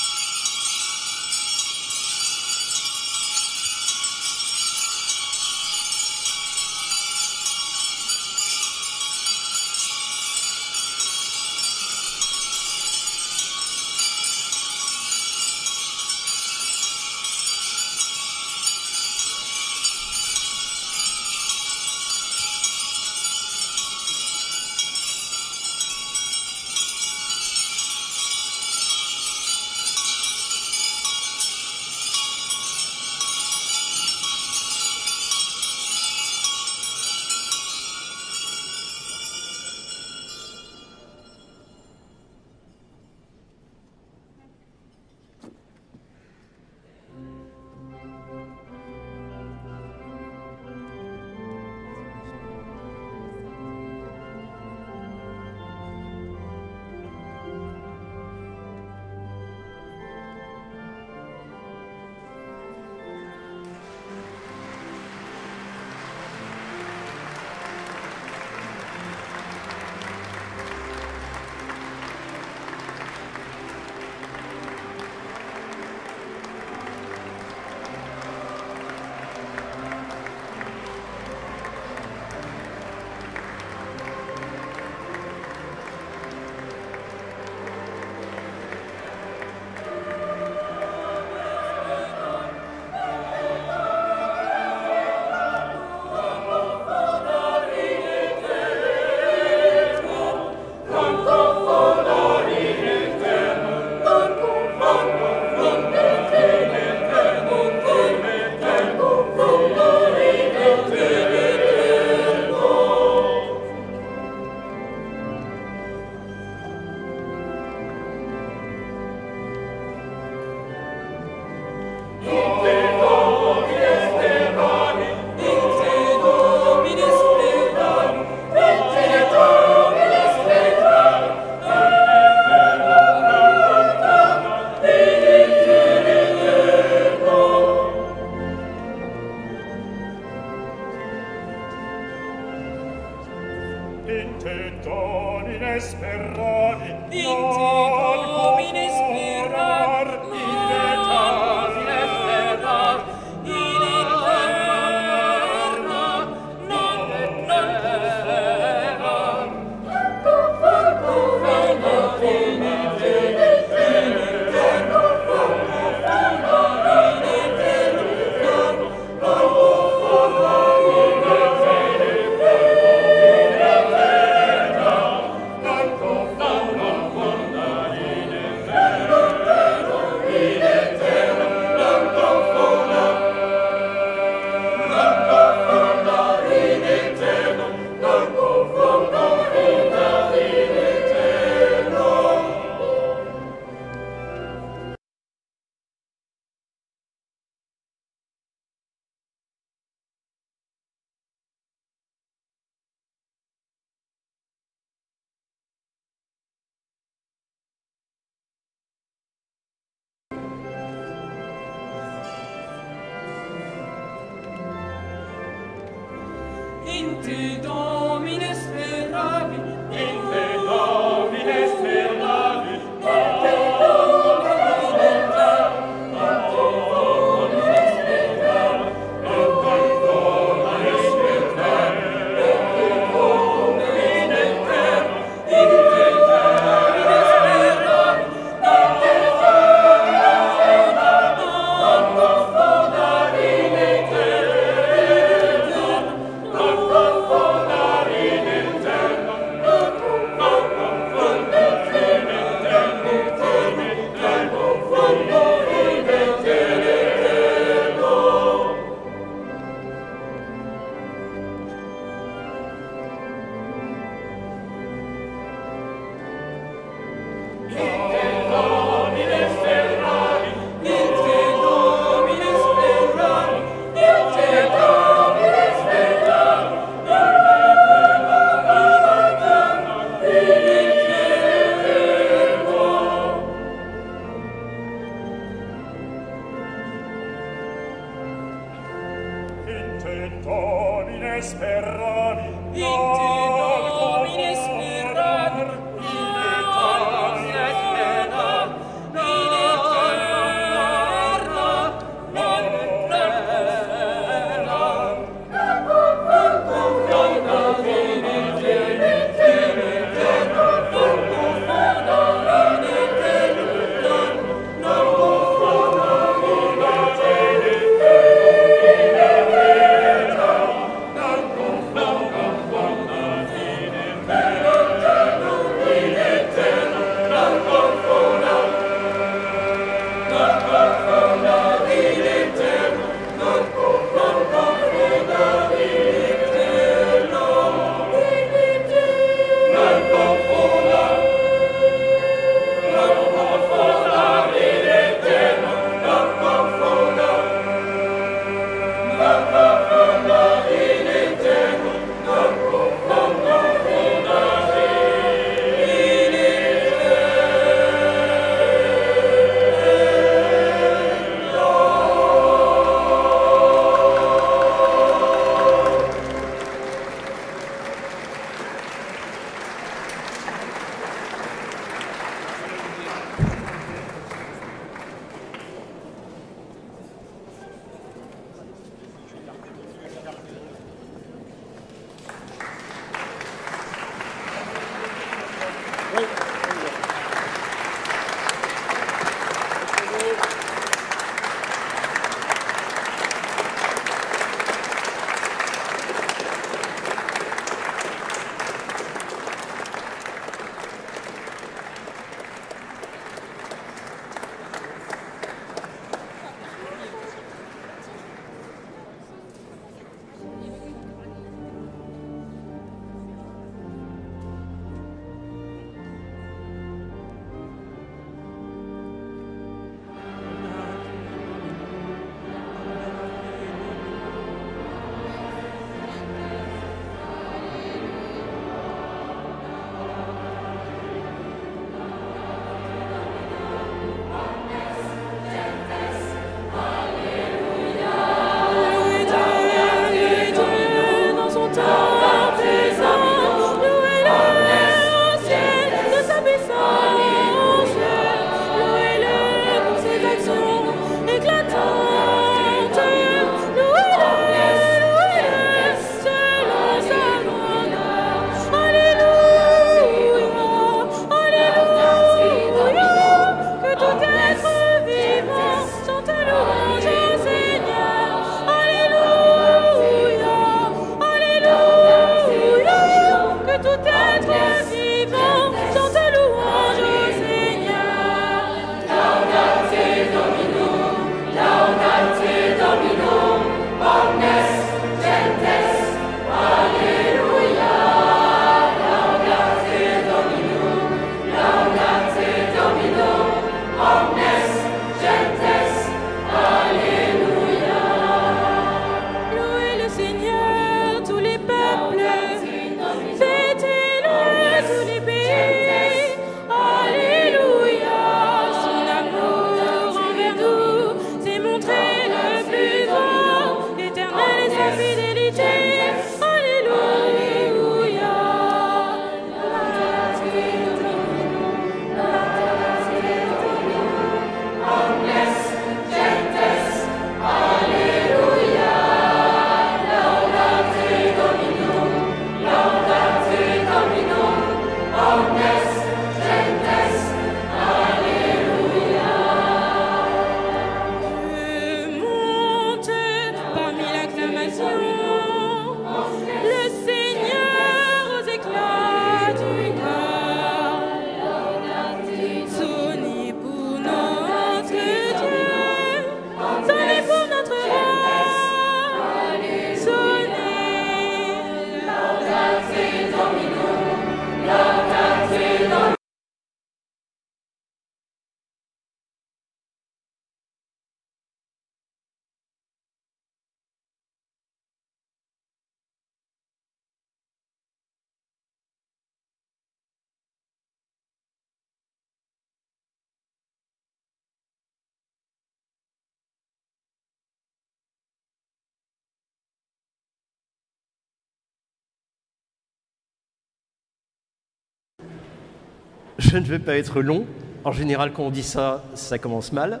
Je ne vais pas être long. En général, quand on dit ça, ça commence mal.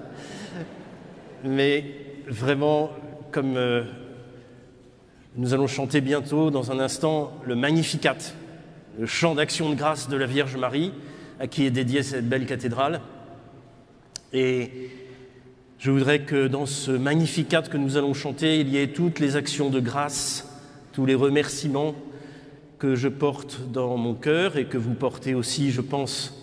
Mais vraiment, comme euh, nous allons chanter bientôt, dans un instant, le Magnificat, le chant d'action de grâce de la Vierge Marie, à qui est dédiée cette belle cathédrale. Et je voudrais que dans ce Magnificat que nous allons chanter, il y ait toutes les actions de grâce, tous les remerciements que je porte dans mon cœur et que vous portez aussi, je pense,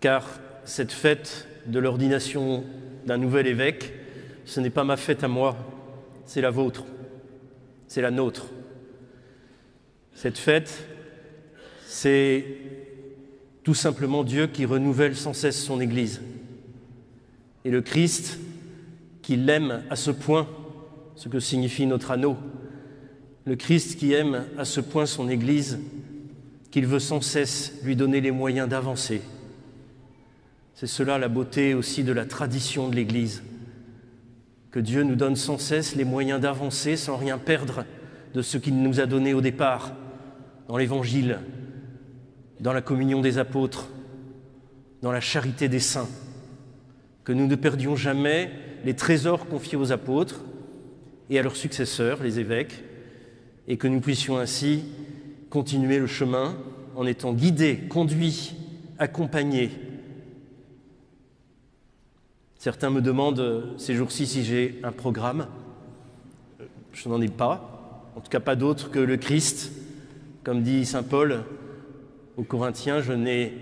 car cette fête de l'ordination d'un nouvel évêque, ce n'est pas ma fête à moi, c'est la vôtre, c'est la nôtre. Cette fête, c'est tout simplement Dieu qui renouvelle sans cesse son Église. Et le Christ qui l'aime à ce point, ce que signifie notre anneau, le Christ qui aime à ce point son Église qu'il veut sans cesse lui donner les moyens d'avancer. C'est cela la beauté aussi de la tradition de l'Église, que Dieu nous donne sans cesse les moyens d'avancer sans rien perdre de ce qu'il nous a donné au départ, dans l'Évangile, dans la communion des apôtres, dans la charité des saints, que nous ne perdions jamais les trésors confiés aux apôtres et à leurs successeurs, les évêques, et que nous puissions ainsi continuer le chemin en étant guidés, conduits, accompagnés. Certains me demandent euh, ces jours-ci si j'ai un programme. Je n'en ai pas, en tout cas pas d'autre que le Christ. Comme dit Saint Paul aux Corinthiens, je n'ai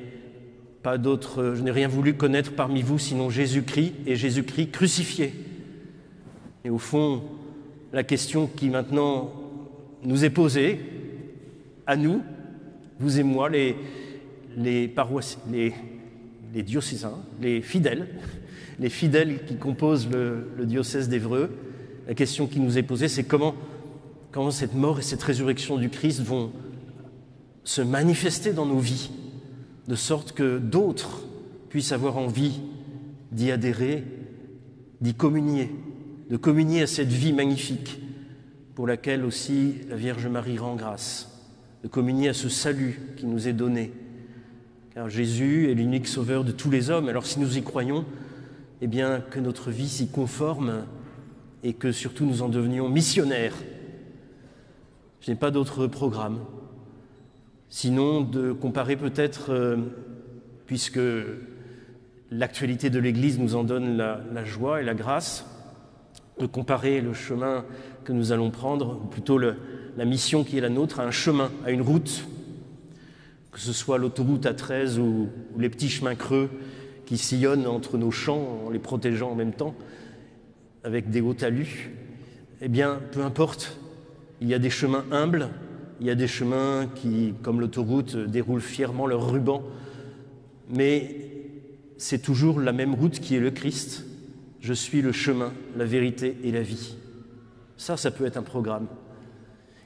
pas d'autre, je n'ai rien voulu connaître parmi vous sinon Jésus-Christ et Jésus-Christ crucifié. Et au fond, la question qui maintenant nous est posée, à nous, vous et moi, les, les, paroissi- les, les diocésains, les fidèles, les fidèles qui composent le, diocèse d'Évreux, la question qui nous est posée, c'est comment cette mort et cette résurrection du Christ vont se manifester dans nos vies, de sorte que d'autres puissent avoir envie d'y adhérer, d'y communier, de communier à cette vie magnifique pour laquelle aussi la Vierge Marie rend grâce, de communier à ce salut qui nous est donné. Car Jésus est l'unique sauveur de tous les hommes. Alors si nous y croyons, eh bien que notre vie s'y conforme et que surtout nous en devenions missionnaires. Je n'ai pas d'autre programme, sinon de comparer peut-être, euh, puisque l'actualité de l'Église nous en donne la, joie et la grâce, de comparer le chemin que nous allons prendre, ou plutôt la mission qui est la nôtre, à un chemin, à une route, que ce soit l'autoroute A13 ou, ou les petits chemins creux qui sillonnent entre nos champs en les protégeant en même temps, avec des hauts talus, eh bien, peu importe, il y a des chemins humbles, il y a des chemins qui, comme l'autoroute, déroulent fièrement leur ruban, mais c'est toujours la même route qui est le Christ. Je suis le chemin, la vérité et la vie. Ça, ça peut être un programme.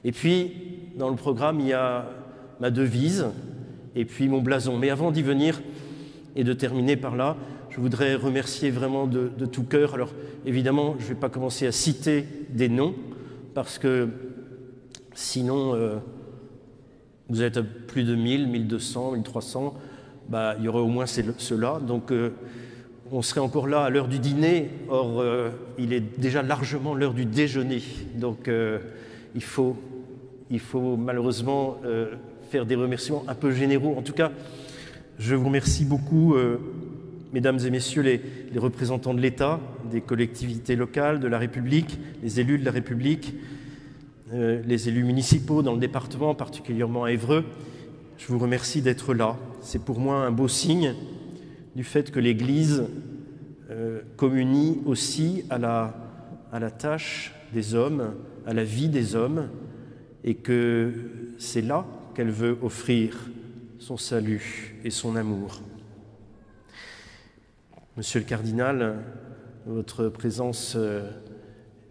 Et puis, dans le programme, il y a ma devise et puis mon blason. Mais avant d'y venir et de terminer par là, je voudrais remercier vraiment de, tout cœur. Alors, évidemment, je ne vais pas commencer à citer des noms parce que sinon, euh, vous êtes à plus de 1000, 1200, 1300, bah, il y aurait au moins ceux-là. Donc, euh, on serait encore là à l'heure du dîner. Or, euh, il est déjà largement l'heure du déjeuner. Donc, il, faut, il faut malheureusement faire des remerciements un peu généraux. En tout cas, je vous remercie beaucoup, euh, mesdames et messieurs les, représentants de l'État, des collectivités locales, de la République, les élus de la République, euh, les élus municipaux dans le département, particulièrement à Évreux. Je vous remercie d'être là. C'est pour moi un beau signe du fait que l'Église euh, communie aussi à la tâche des hommes, à la vie des hommes, et que c'est là qu'elle veut offrir son salut et son amour. Monsieur le cardinal, votre présence, euh,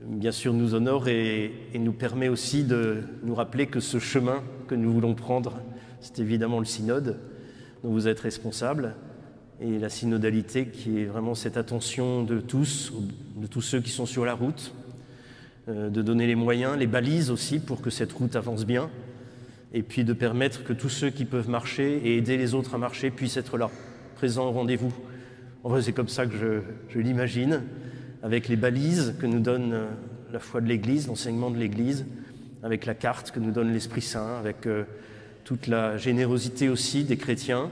bien sûr, nous honore et, nous permet aussi de nous rappeler que ce chemin que nous voulons prendre, c'est évidemment le synode dont vous êtes responsable et la synodalité qui est vraiment cette attention de tous, de tous ceux qui sont sur la route, euh, de donner les moyens, les balises aussi pour que cette route avance bien et puis de permettre que tous ceux qui peuvent marcher et aider les autres à marcher puissent être là, présents au rendez-vous. En vrai, c'est comme ça que je, l'imagine, avec les balises que nous donne euh, la foi de l'Église, l'enseignement de l'Église, avec la carte que nous donne l'Esprit Saint, avec euh, toute la générosité aussi des chrétiens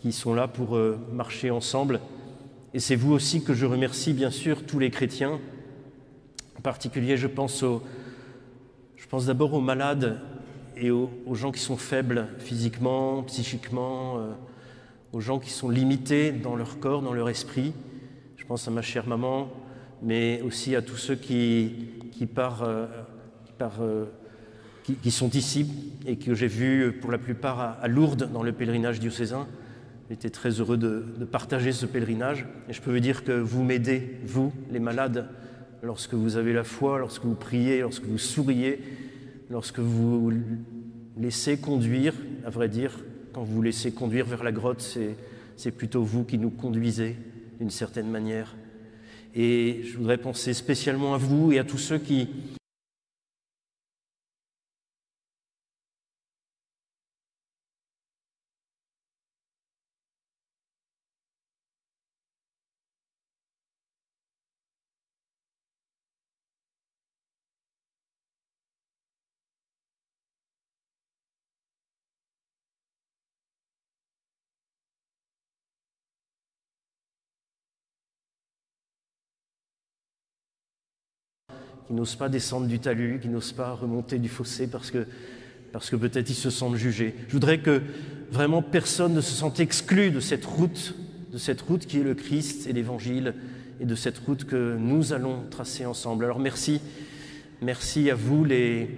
qui sont là pour euh, marcher ensemble. Et c'est vous aussi que je remercie, bien sûr, tous les chrétiens. En particulier, je pense, je pense d'abord aux malades et aux, gens qui sont faibles physiquement, psychiquement, euh, aux gens qui sont limités dans leur corps, dans leur esprit. Je pense à ma chère maman, mais aussi à tous ceux qui, qui, par, euh, euh, qui, sont ici et que j'ai vus pour la plupart à, Lourdes dans le pèlerinage diocésain. J'étais très heureux de, partager ce pèlerinage et je peux vous dire que vous m'aidez, vous, les malades, lorsque vous avez la foi, lorsque vous priez, lorsque vous souriez, lorsque vous laissez conduire, à vrai dire, quand vous laissez conduire vers la grotte, c'est plutôt vous qui nous conduisez d'une certaine manière. Et je voudrais penser spécialement à vous et à tous ceux qui, qui n'osent pas descendre du talus, qui n'osent pas remonter du fossé parce que, parce que peut-être ils se sentent jugés. Je voudrais que vraiment personne ne se sente exclu de cette route, de cette route qui est le Christ et l'Évangile, et de cette route que nous allons tracer ensemble. Alors merci, merci à vous les,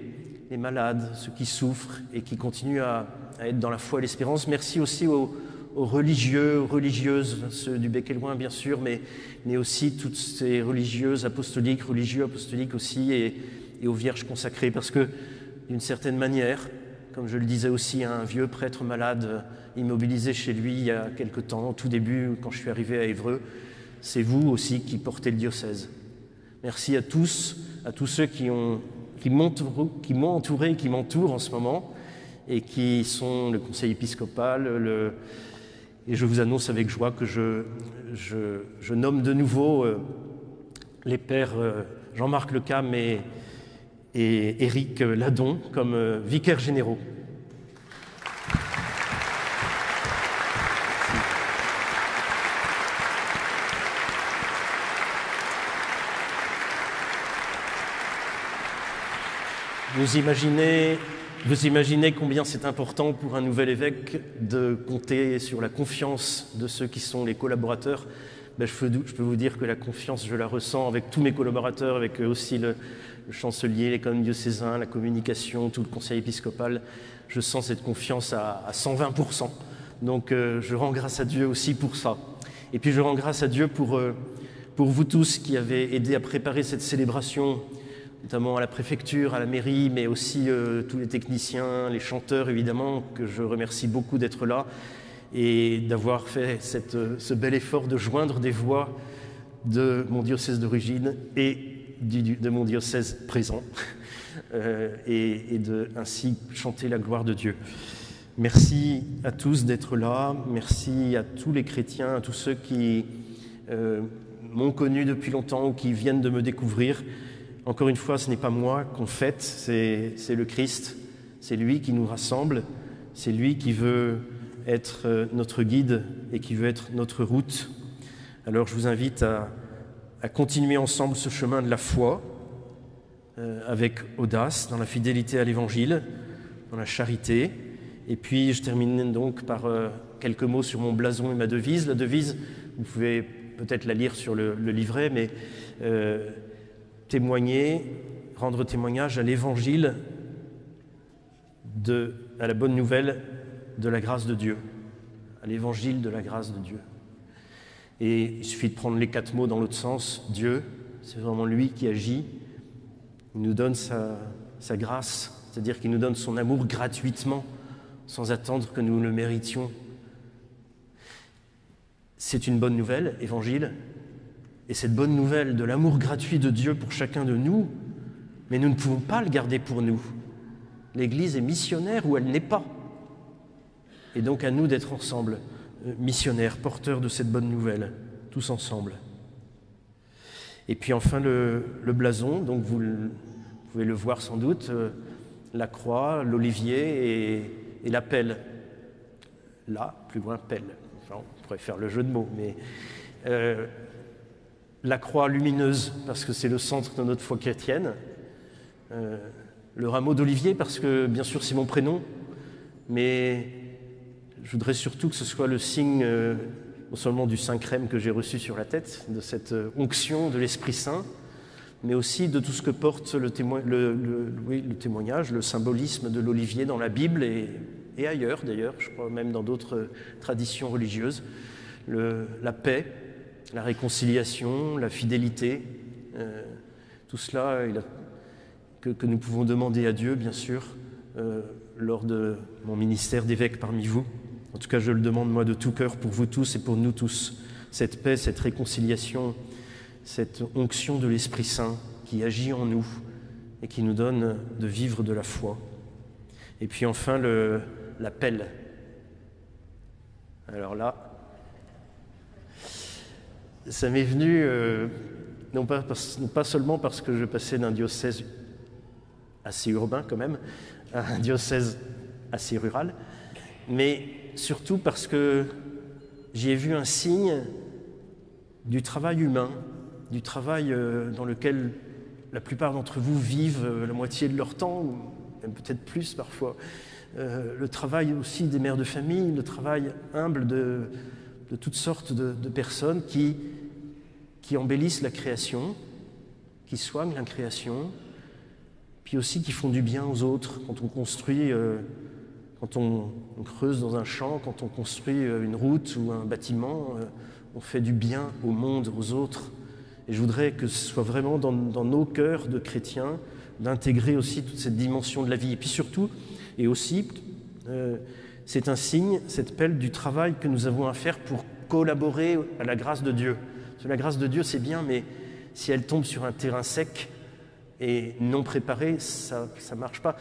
les malades, ceux qui souffrent et qui continuent à, à être dans la foi et l'espérance. Merci aussi aux, aux religieux, aux religieuses, ceux du bec et loin bien sûr, mais, mais aussi toutes ces religieuses apostoliques, religieux apostoliques aussi, et, aux vierges consacrées, parce que d'une certaine manière, comme je le disais aussi à un vieux prêtre malade immobilisé chez lui il y a quelque temps, au tout début, quand je suis arrivé à Évreux, c'est vous aussi qui portez le diocèse. Merci à tous, à tous ceux qui ont qui m'ont entouré, qui m'entourent en ce moment, et qui sont le conseil épiscopal, le, et je vous annonce avec joie que je, nomme de nouveau euh, les pères euh, Jean-Marc Lecam et, et Éric Ladon comme euh, vicaires généraux. Vous imaginez vous imaginez combien c'est important pour un nouvel évêque de compter sur la confiance de ceux qui sont les collaborateurs? Ben, je, peux, vous dire que la confiance, je la ressens avec tous mes collaborateurs, avec aussi le, chancelier, l'économie diocésain, la communication, tout le conseil épiscopal. Je sens cette confiance à, à 120%. Donc euh, je rends grâce à Dieu aussi pour ça. Et puis je rends grâce à Dieu pour, euh, pour vous tous qui avez aidé à préparer cette célébration notamment à la préfecture, à la mairie, mais aussi euh, tous les techniciens, les chanteurs évidemment, que je remercie beaucoup d'être là et d'avoir fait cette, ce bel effort de joindre des voix de mon diocèse d'origine et de mon diocèse présent, euh, et, et, de ainsi chanter la gloire de Dieu. Merci à tous d'être là, merci à tous les chrétiens, à tous ceux qui euh, m'ont connu depuis longtemps ou qui viennent de me découvrir. Encore une fois, ce n'est pas moi qu'on fête, c'est le Christ. C'est lui qui nous rassemble, c'est lui qui veut être euh, notre guide et qui veut être notre route. Alors je vous invite à, continuer ensemble ce chemin de la foi euh, avec audace, dans la fidélité à l'Évangile, dans la charité. Et puis je termine donc par euh, quelques mots sur mon blason et ma devise. La devise, vous pouvez peut-être la lire sur le, livret, mais témoigner, rendre témoignage à l'évangile, à la bonne nouvelle de la grâce de Dieu, à l'évangile de la grâce de Dieu. Et il suffit de prendre les quatre mots dans l'autre sens. Dieu, c'est vraiment lui qui agit. Il nous donne sa, sa grâce, c'est-à-dire qu'il nous donne son amour gratuitement, sans attendre que nous le méritions. C'est une bonne nouvelle, évangile, et cette bonne nouvelle de l'amour gratuit de Dieu pour chacun de nous, mais nous ne pouvons pas le garder pour nous. L'Église est missionnaire ou elle n'est pas. Et donc à nous d'être ensemble, euh, missionnaires, porteurs de cette bonne nouvelle, tous ensemble. Et puis enfin le, blason, donc vous, pouvez le voir sans doute, euh, la croix, l'olivier et, la pelle. Là, plus loin, pelle. On pourrait faire le jeu de mots, mais euh, la croix lumineuse, parce que c'est le centre de notre foi chrétienne. Euh, le rameau d'olivier, parce que bien sûr c'est mon prénom, mais je voudrais surtout que ce soit le signe euh, non seulement du saint crème que j'ai reçu sur la tête, de cette euh, onction de l'Esprit Saint, mais aussi de tout ce que porte le, témoignage, le symbolisme de l'olivier dans la Bible et, ailleurs d'ailleurs, je crois même dans d'autres traditions religieuses. La paix, la réconciliation, la fidélité, euh, tout cela que, nous pouvons demander à Dieu, bien sûr, euh, lors de mon ministère d'évêque parmi vous. En tout cas, je le demande moi de tout cœur pour vous tous et pour nous tous. Cette paix, cette réconciliation, cette onction de l'Esprit Saint qui agit en nous et qui nous donne de vivre de la foi. Et puis enfin, le-. Alors là, ça m'est venu, euh, non, pas, seulement parce que je passais d'un diocèse assez urbain quand même à un diocèse assez rural, mais surtout parce que j'y ai vu un signe du travail humain, du travail euh, dans lequel la plupart d'entre vous vivent euh, la moitié de leur temps, ou même peut-être plus parfois. Le travail aussi des mères de famille, le travail humble de, de toutes sortes de, personnes qui, qui embellissent la création, qui soignent la création, puis aussi qui font du bien aux autres. Quand on construit, euh, quand on, creuse dans un champ, quand on construit euh, une route ou un bâtiment, euh, on fait du bien au monde, aux autres. Et je voudrais que ce soit vraiment dans, nos cœurs de chrétiens d'intégrer aussi toute cette dimension de la vie. Et puis surtout, et aussi, c'est un signe, cette pelle du travail que nous avons à faire pour collaborer à la grâce de Dieu. La grâce de Dieu, c'est bien, mais si elle tombe sur un terrain sec et non préparé, ça ne marche pas.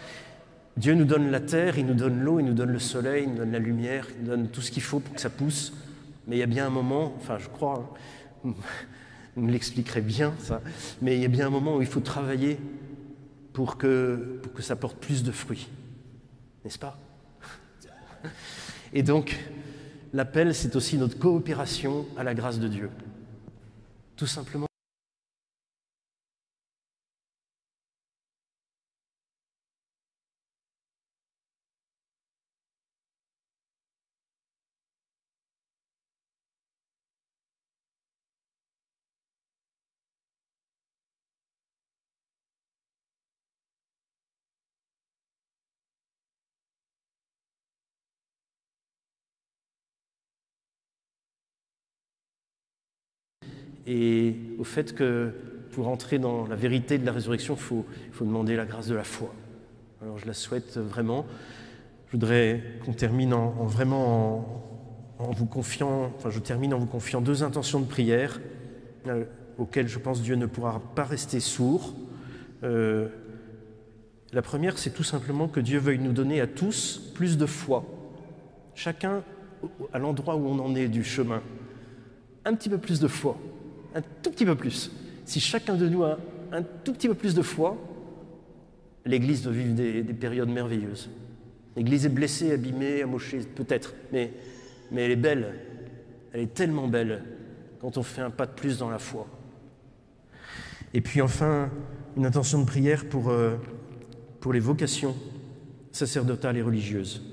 Dieu nous donne la terre, il nous donne l'eau, il nous donne le soleil, il nous donne la lumière, il nous donne tout ce qu'il faut pour que ça pousse. Mais il y a bien un moment, enfin je crois, hein, vous me l'expliquerez bien ça, mais il y a bien un moment où il faut travailler pour que ça porte plus de fruits. N'est-ce pas? Et donc, l'appel, c'est aussi notre coopération à la grâce de Dieu. Tout simplement. Et au fait que pour entrer dans la vérité de la résurrection, il faut, demander la grâce de la foi. Alors je la souhaite vraiment. Je voudrais qu'on termine en, en vraiment en, en vous confiant, enfin je termine en vous confiant deux intentions de prière euh, auxquelles je pense Dieu ne pourra pas rester sourd. Euh, la première, c'est tout simplement que Dieu veuille nous donner à tous plus de foi. Chacun à l'endroit où on en est du chemin, un petit peu plus de foi, un tout petit peu plus. Si chacun de nous a un tout petit peu plus de foi, l'Église doit vivre des, des périodes merveilleuses. L'Église est blessée, abîmée, amochée, peut-être, mais, mais elle est belle. Elle est tellement belle quand on fait un pas de plus dans la foi. Et puis enfin, une intention de prière pour, euh, pour les vocations sacerdotales et religieuses.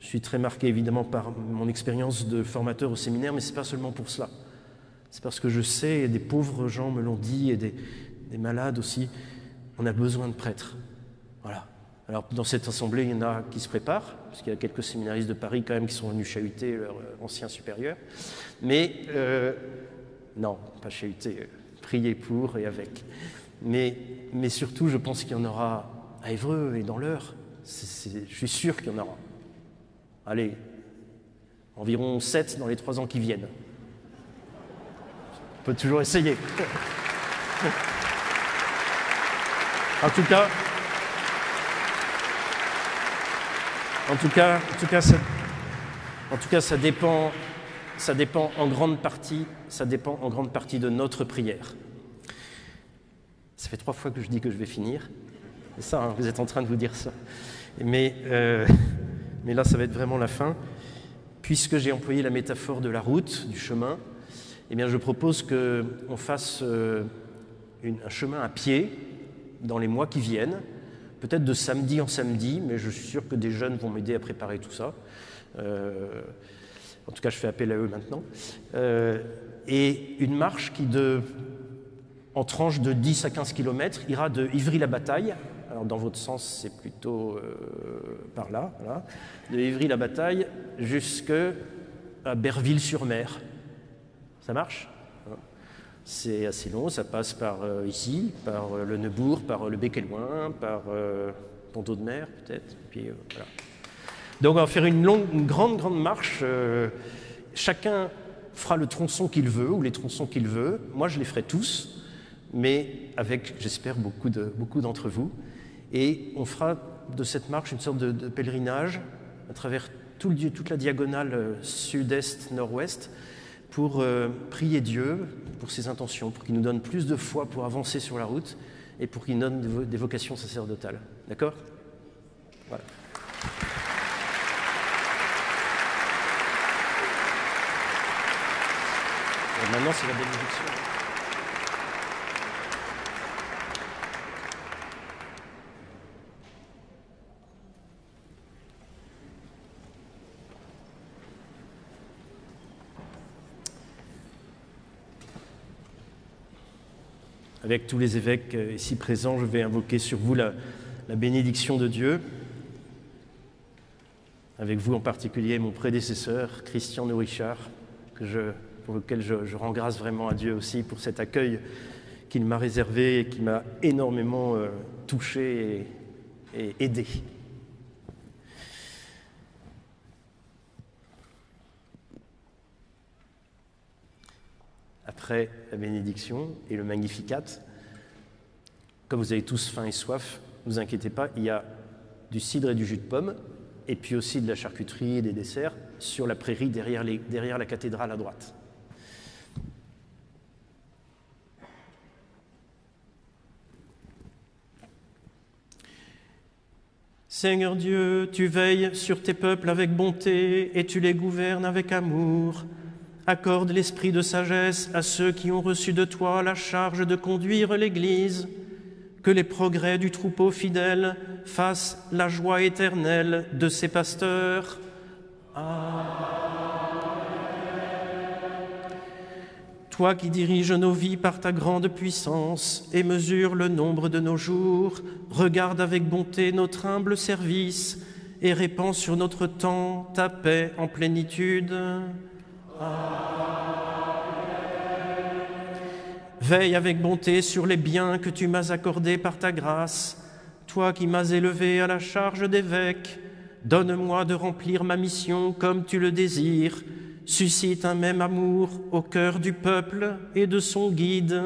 Je suis très marqué évidemment par mon expérience de formateur au séminaire, mais ce n'est pas seulement pour cela. C'est parce que je sais, et des pauvres gens me l'ont dit, et des, des, malades aussi, on a besoin de prêtres. Voilà. Alors dans cette assemblée, il y en a qui se préparent, parce qu'il y a quelques séminaristes de Paris quand même qui sont venus chahuter leur ancien supérieur. Mais, euh, non, pas chahuter, euh, prier pour et avec. Mais, mais surtout, je pense qu'il y en aura à Évreux et dans l'heure. Je suis sûr qu'il y en aura. Allez, environ 7 dans les trois ans qui viennent. On peut toujours essayer. en tout cas, En tout cas, en tout cas, ça, dépend, ça dépend en grande partie, ça dépend en grande partie de notre prière. Ça fait trois fois que je dis que je vais finir. C'est ça, hein, vous êtes en train de vous dire ça. Mais, euh, mais là, ça va être vraiment la fin. Puisque j'ai employé la métaphore de la route, du chemin, eh bien, je propose qu'on fasse euh, un chemin à pied dans les mois qui viennent, peut-être de samedi en samedi, mais je suis sûr que des jeunes vont m'aider à préparer tout ça. Euh, en tout cas, je fais appel à eux maintenant. Euh, et une marche qui, en tranche de 10 à 15 km, ira de Ivry-la-Bataille, alors dans votre sens, c'est plutôt par là, de Ivry-la-Bataille jusqu'à Berville-sur-Mer. Ça marche C'est assez long, ça passe par euh, ici, par euh, le Neubourg, par euh, le Bec et Loin, par Ponto de Mer peut-être, puis voilà. Donc on va faire une, longue, une grande, grande marche. chacun fera le tronçon qu'il veut ou les tronçons qu'il veut. Moi, je les ferai tous, mais avec, j'espère, beaucoup de- beaucoup d'entre vous. Et on fera de cette marche une sorte de, pèlerinage à travers tout le, toute la diagonale sud-est-nord-ouest pour euh, prier Dieu pour ses intentions, pour qu'il nous donne plus de foi pour avancer sur la route et pour qu'il nous donne des des vocations sacerdotales. D'accord? Voilà. Et maintenant, c'est la bénédiction. Avec tous les évêques euh, ici présents, je vais invoquer sur vous la, bénédiction de Dieu. Avec vous en particulier, mon prédécesseur, Christian Nourichard, pour lequel je, rends grâce vraiment à Dieu aussi pour cet accueil qu'il m'a réservé et qui m'a énormément euh, touché et aidé. Après la bénédiction et le Magnificat, comme vous avez tous faim et soif, ne vous inquiétez pas, il y a du cidre et du jus de pomme, et puis aussi de la charcuterie et des desserts sur la prairie derrière, derrière la cathédrale à droite. Seigneur Dieu, tu veilles sur tes peuples avec bonté et tu les gouvernes avec amour. Accorde l'esprit de sagesse à ceux qui ont reçu de toi la charge de conduire l'Église. Que les progrès du troupeau fidèle fassent la joie éternelle de ses pasteurs. Toi qui diriges nos vies par ta grande puissance et mesures le nombre de nos jours, regarde avec bonté notre humble service et répands sur notre temps ta paix en plénitude. Veille avec bonté sur les biens que tu m'as accordés par ta grâce, toi qui m'as élevé à la charge d'évêque. Donne-moi de remplir ma mission comme tu le désires. Suscite un même amour au cœur du peuple et de son guide,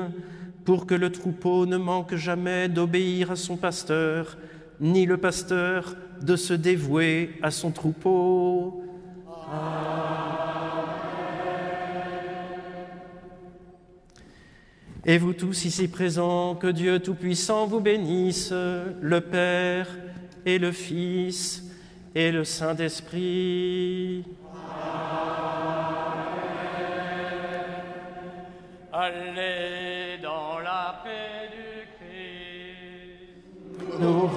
pour que le troupeau ne manque jamais d'obéir à son pasteur, ni le pasteur de se dévouer à son troupeau. Et vous tous ici présents, que Dieu Tout-Puissant vous bénisse, le Père et le Fils et le Saint-Esprit. Allez dans la paix du Christ. Nous